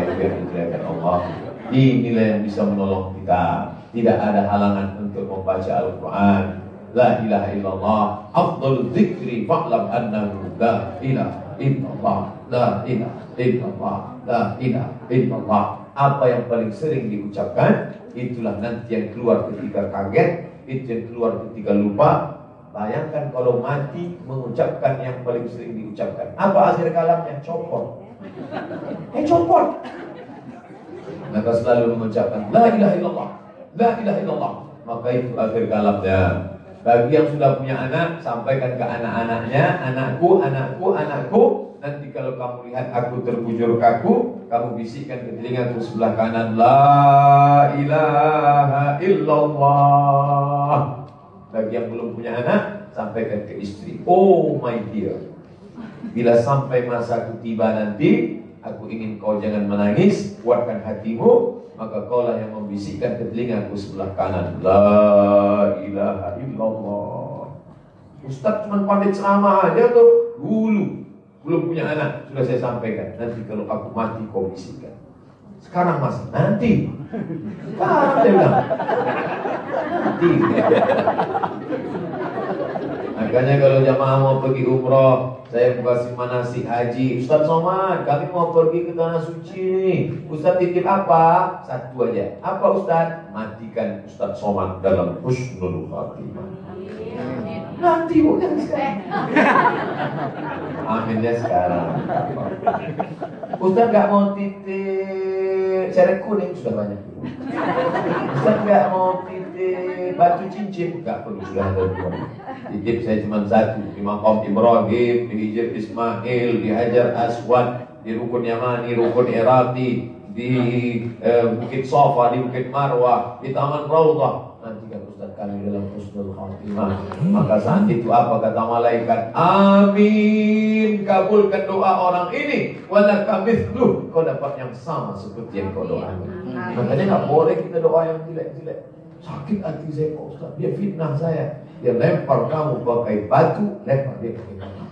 Ibu yang dimuliakan Allah. Inilah yang bisa menolong kita. Tidak ada halangan untuk membaca Al-Quran. La ilaha illallah. Afdal zikri fa'lam annahu la ilaha illallah. La ilaha illallah. La ilaha illallah. Apa yang paling sering diucapkan itulah nanti yang keluar ketika kaget itu yang keluar ketika lupa bayangkan kalau mati mengucapkan yang paling sering diucapkan apa akhir kalamnya copot eh copot maka selalu mengucapkan la ilaha illallah la ilaha illallah maka itu akhir kalamnya bagi yang sudah punya anak sampaikan ke anak-anaknya anakku anakku anakku Nanti kalau kamu lihat aku terbujur kaku, kamu bisikkan ke telingaku sebelah kanan, La ilaha illallah. Bagi yang belum punya anak, sampaikan ke istri. Oh my dear, bila sampai masa tiba nanti, aku ingin kau jangan menangis, kuatkan hatimu, maka kaulah yang membisikkan ke telingaku sebelah kanan. La ilaha illallah. Ustaz cuma pandai ceramah aja tuh dulu belum punya anak, sudah saya sampaikan. Nanti kalau aku mati kau bisikkan. Sekarang mas, nanti. Sekarang saya bilang. Nanti. Makanya kalau jamaah mau pergi umroh, saya kasih manasik haji. Ustaz Somad, kami mau pergi ke tanah suci nih. Ustaz titip apa? Satu aja. Apa Ustaz? Matikan Ustaz Somad dalam husnul khatimah. Nanti bukan sekarang. Aminnya sekarang. Ustaz nggak mau titip ceret kuning sudah banyak. Ustaz nggak mau titip batu cincin nggak perlu sudah ada dua. Titip saya cuma satu di makam Ibrahim, di Hijr Ismail, di Hajar Aswad, di Rukun Yamani, Rukun Iraqi, di eh, Bukit Sofa, di Bukit Marwah, di Taman Raudah, nanti kan Ustaz kami dalam husnul khatimah. Maka saat itu apa kata malaikat? Amin. Kabulkan doa orang ini. Wala kamithlu kau dapat yang sama seperti yang kau doakan. Makanya nggak boleh kita doa yang jelek-jelek. Sakit hati saya Pak Ustaz. Dia fitnah saya dia lempar kamu pakai batu lempar dia pakai bunga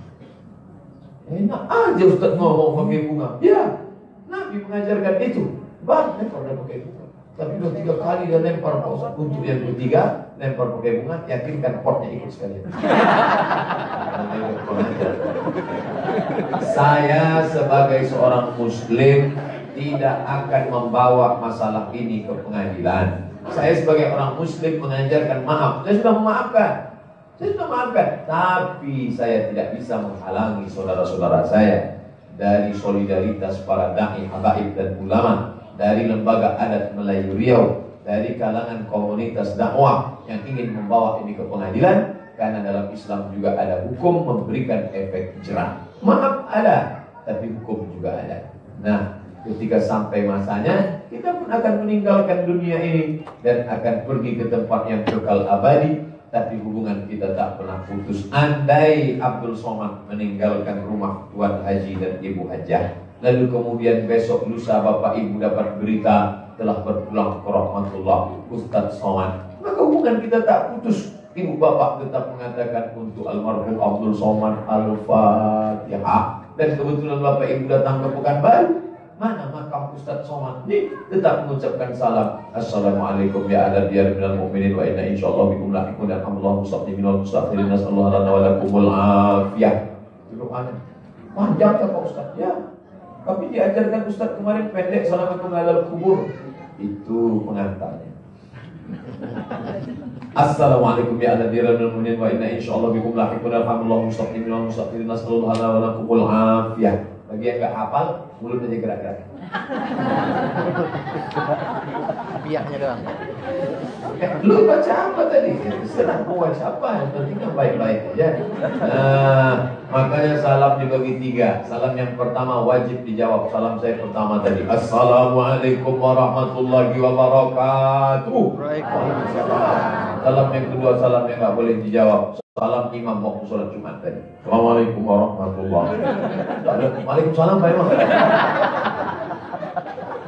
enak aja Ustaz ngomong pakai bunga. Ya Nabi mengajarkan itu. Bang lempar dia pakai bunga. Tapi udah tiga kali dia lempar pot untuk yang ketiga lempar pakai bunga, yakinkan potnya ikut sekalian. Saya sebagai seorang muslim tidak akan membawa masalah ini ke pengadilan. Saya sebagai orang muslim mengajarkan maaf. Saya sudah memaafkan. Saya sudah memaafkan. Tapi saya tidak bisa menghalangi saudara-saudara saya dari solidaritas para da'i, habaib dan ulama dari lembaga adat Melayu Riau dari kalangan komunitas dakwah yang ingin membawa ini ke pengadilan karena dalam Islam juga ada hukum memberikan efek jerah. Maaf ada, tapi hukum juga ada. Nah, ketika sampai masanya, kita pun akan meninggalkan dunia ini dan akan pergi ke tempat yang kekal abadi. Tapi hubungan kita tak pernah putus. Andai Abdul Somad meninggalkan rumah Tuan Haji dan Ibu Hajah, lalu kemudian besok lusa Bapak Ibu dapat berita telah berpulang ke rahmatullah Ustaz Somad, maka hubungan kita tak putus. Ibu bapak tetap mengatakan untuk almarhum Abdul Somad Al-Fatihah. Dan kebetulan bapak ibu datang ke Pekanbaru mana makam Ustaz Somad ini tetap mengucapkan salam. Assalamualaikum ya ada biar minal mu'minin wa inna insyaallah bikum lahiqun dan Allah mustaqim minal mustaqirin. Nasallahu lana wa lakumul afiyah. Doanya panjang ya Pak Ustaz? Ya. Tapi diajarkan Ustaz kemarin pendek Assalamualaikum alal kubur. Itu pengantarnya. Assalamualaikum ya ala dira minal mu'minin wa inna insyaallah bikum lahiqun alhamdulillah mustaqim wal mustaqimin nasallallahu ala wa lakumul afiyah. Bagi yang enggak hafal, mulut aja gerak-gerak. Pihaknya doang. Lu baca apa tadi? Senang mau baca apa? Yang penting kan baik-baik aja. Nah, makanya salam dibagi tiga. Salam yang pertama wajib dijawab. Salam saya pertama tadi. Assalamualaikum warahmatullahi wabarakatuh. Salam yang kedua salam yang nggak boleh dijawab. Salam imam waktu sholat Jumat tadi. Assalamualaikum warahmatullahi wabarakatuh. Waalaikumsalam Pak Imam.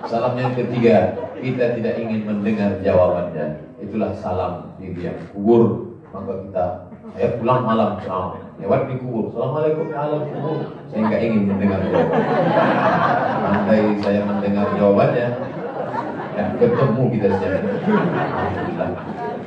Salam yang ketiga, kita tidak ingin mendengar jawabannya. Itulah salam di yang kubur. Maka kita, saya pulang malam, salam. lewat di kubur. Assalamualaikum ya Allah kubur. Saya nggak ingin mendengar jawabannya. Andai saya mendengar jawabannya, ya ketemu kita siapa.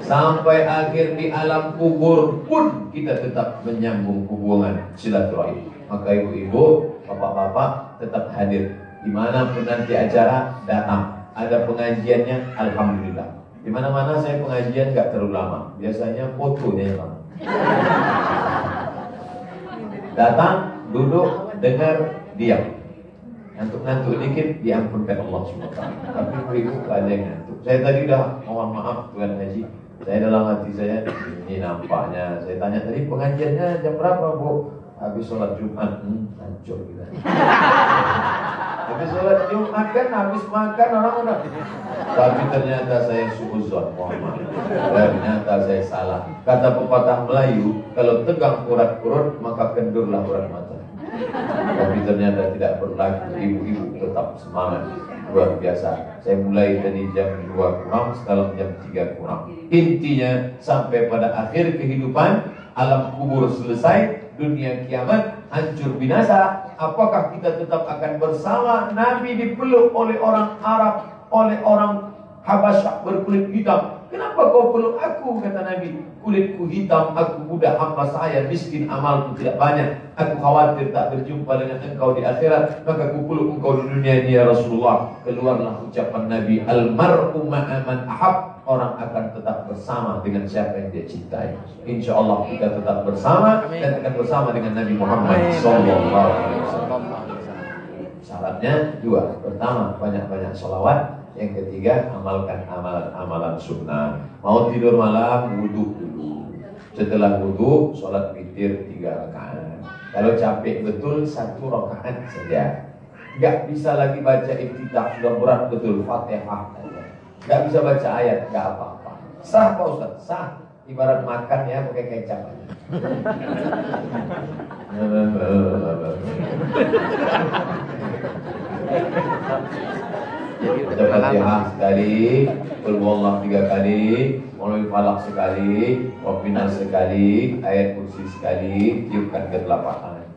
Sampai akhir di alam kubur pun kita tetap menyambung hubungan silaturahim. Maka ibu-ibu, bapak-bapak tetap hadir di mana pun nanti acara datang. Ada pengajiannya, alhamdulillah. Di mana-mana saya pengajian nggak terlalu lama. Biasanya fotonya yang lama. Datang, duduk, dengar, diam. Ngantuk-ngantuk dikit diampunkan Allah SWT. Tapi ibu ada yang ngantuk. Saya tadi udah mohon maaf Tuan Haji. Saya dalam hati saya ini nampaknya. Saya tanya tadi pengajiannya jam berapa bu? Habis sholat Jumat, hmm, hancur kita. Habis sholat Jumat kan habis makan orang udah. Tapi ternyata saya suhuzon, mohon maaf. Ternyata saya salah. Kata pepatah Melayu, kalau tegang urat-urut maka kendurlah urat mata. Tapi ternyata tidak berlaku. Ibu-ibu tetap semangat. Luar biasa. Saya mulai dari jam 2 kurang, sekarang jam 3 kurang. Intinya sampai pada akhir kehidupan, alam kubur selesai, dunia kiamat hancur binasa, apakah kita tetap akan bersama Nabi dipeluk oleh orang Arab, oleh orang Habasyah berkulit hitam? Kenapa kau peluk aku? Kata Nabi. Kulitku hitam, aku muda hamba saya, miskin amalku tidak banyak. Aku khawatir tak berjumpa dengan engkau di akhirat, maka aku peluk engkau di dunia ini ya Rasulullah. Keluarlah ucapan Nabi, Almar'u ma'aman ahab. Orang akan tetap bersama dengan siapa yang dia cintai. Insya Allah kita tetap bersama dan akan bersama dengan Nabi Muhammad Sallallahu Alaihi Wasallam. Syaratnya dua. Pertama, banyak-banyak sholawat. Yang ketiga, amalkan amalan-amalan sunnah. Mau tidur malam, wudhu dulu. Setelah wudhu, sholat witir tiga rakaat. Kalau capek betul, satu rakaat saja. Gak bisa lagi baca iftitah, sudah berat betul, fatihah saja. Gak bisa baca ayat, gak apa-apa. Sah Pak Ustaz? Sah. Ibarat makan ya pakai kecap aja. Baca Fatihah sekali, Qul tiga kali, Mulai falak sekali, Wabinas sekali, ayat kursi sekali, tiupkan ke telapak tangan.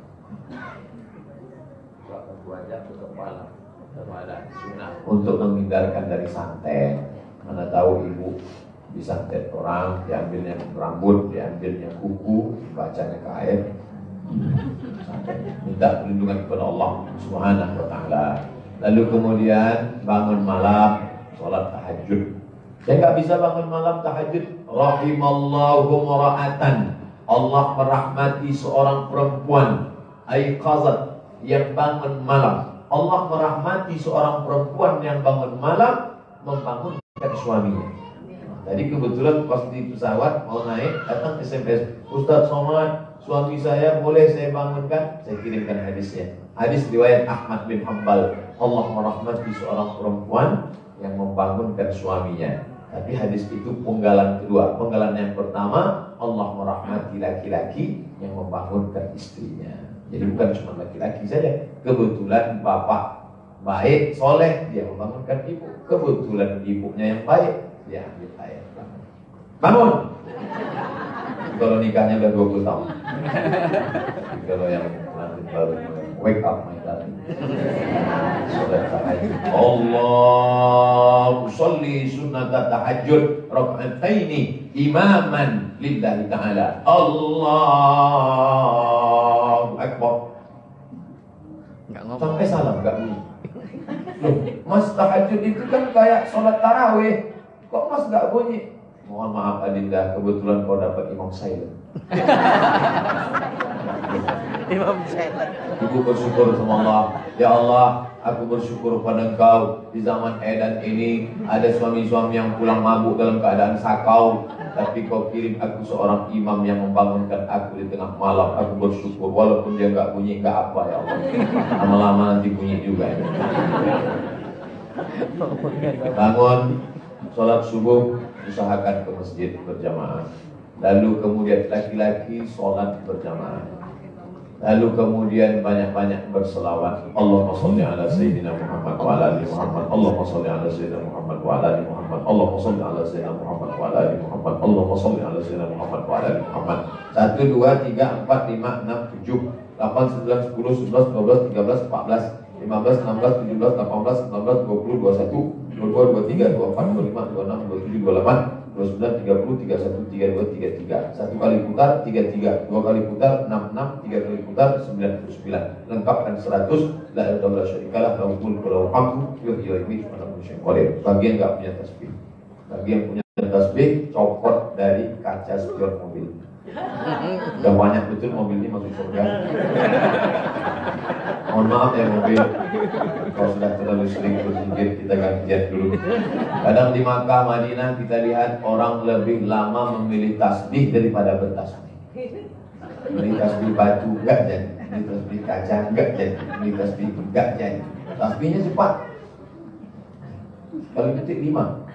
Untuk menghindarkan dari santet, mana tahu ibu disantet orang, diambilnya rambut, diambilnya kuku, bacanya ke air, minta perlindungan kepada Allah Subhanahu wa taala. Lalu kemudian bangun malam, sholat tahajud. Saya nggak bisa bangun malam tahajud. Rahimallahu mura'atan. Allah merahmati seorang perempuan. Aiqazat yang bangun malam. Allah merahmati seorang perempuan yang bangun malam membangun kan suaminya. Tadi kebetulan pas di pesawat mau naik datang SMS Ustadz Somad suami saya boleh saya bangunkan saya kirimkan hadisnya hadis riwayat Ahmad bin Hambal Allah merahmati seorang perempuan yang membangunkan suaminya. Tapi hadis itu penggalan kedua. Penggalan yang pertama Allah merahmati laki-laki yang membangunkan istrinya. Jadi bukan cuma laki-laki saja. Kebetulan bapak baik soleh dia membangunkan ibu. Kebetulan ibunya yang baik dia ambil air. Bangun! Kalau nikahnya udah 20 tahun. Kalau yang nanti baru wake up my darling sudah tahajud Allah usolli sunnat tahajud raka'ataini imaman lillahi ta'ala. Allah Akbar. Enggak ngomong. sampai salam gak bunyi. Loh, mas tahajud itu kan kayak sholat tarawih. Kok mas gak bunyi? Mohon maaf Adinda kebetulan kau dapat imam silent Imam Silent. Ibu bersyukur sama Allah. Ya Allah aku bersyukur pada engkau. Di zaman edan ini Ada suami-suami yang pulang mabuk dalam keadaan sakau. Tapi kau kirim aku seorang imam yang membangunkan aku di tengah malam. Aku bersyukur walaupun dia nggak bunyi nggak apa ya Allah. Lama-lama nanti bunyi juga. Ya. Bangun Sholat subuh Usahakan ke masjid berjamaah. Lalu kemudian laki-laki sholat berjamaah lalu kemudian banyak-banyak berselawat. Allahumma salli ala sayyidina Muhammad wa ala ali Muhammad. Allahumma salli ala sayyidina Muhammad wa ala ali Muhammad. Allahumma salli ala sayyidina Muhammad wa ala ali Muhammad. Allahumma salli ala sayyidina Muhammad wa ala ali Muhammad. 1 2 3 4 5 6 7 8 9 10 11 12 13 14 15 16 17 18 19 20 21 dua puluh, dua satu, dua dua, dua tiga, dua empat, dua lima, dua enam, dua tujuh, dua delapan, 29, 30, 31, 32, 33 Satu kali putar, 33 Dua kali putar, 66 Tiga kali putar, 99 Lengkapkan 100 La ilaha illallah syarikalah Lahu mulku lahu hamdu Yuhyi wa yumiitu wa lahu syai'un qadir Bagi yang enggak punya tasbih Bagi yang punya tasbih Copot dari kaca spion mobil Udah banyak betul mobil ini masuk surga. Mohon maaf ya mobil. Kalau sudah terlalu sering berzikir kita gantian dulu. Kadang di Makkah, Madinah kita lihat orang lebih lama memilih tasbih daripada bertasbih. Beli tasbih batu enggak jadi Beli tasbih kaca enggak jadi Beli tasbih enggak jadi Tasbihnya cepat. Kalau detik lima.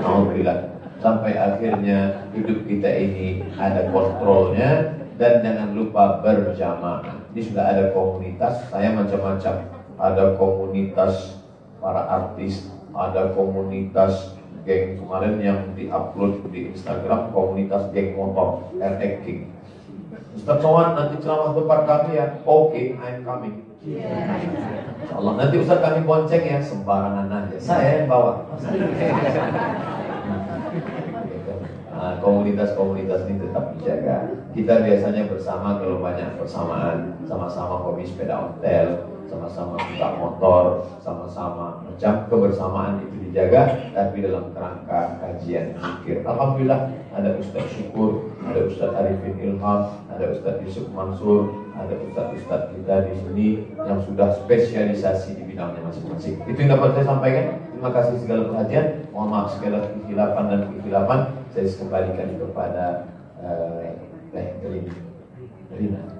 Alhamdulillah Sampai akhirnya hidup kita ini ada kontrolnya Dan jangan lupa berjamaah. Ini sudah ada komunitas Saya macam-macam. Ada komunitas para artis Ada komunitas geng kemarin yang diupload di Instagram Komunitas geng motor RX King. Ustaz Sowan nanti ceramah tempat kami ya? Oke, okay, I'm coming. Allah nanti Ustaz kami bonceng ya Sembarangan aja. Saya yang bawa komunitas-komunitas ini tetap dijaga. Kita biasanya bersama kalau banyak persamaan, sama-sama hobi sepeda ontel, sama-sama suka motor, sama-sama macam kebersamaan itu dijaga, tapi dalam kerangka kajian pikir. Alhamdulillah ada Ustaz Syukur, ada Ustaz Arifin Ilham, ada Ustaz Yusuf Mansur, ada Ustaz-Ustaz kita di sini yang sudah spesialisasi di bidangnya masing-masing. Itu yang dapat saya sampaikan. Terima kasih segala perhatian. Mohon maaf segala kehilapan dan kehilapan. Saya kembalikan kepada uh, Teh Rina.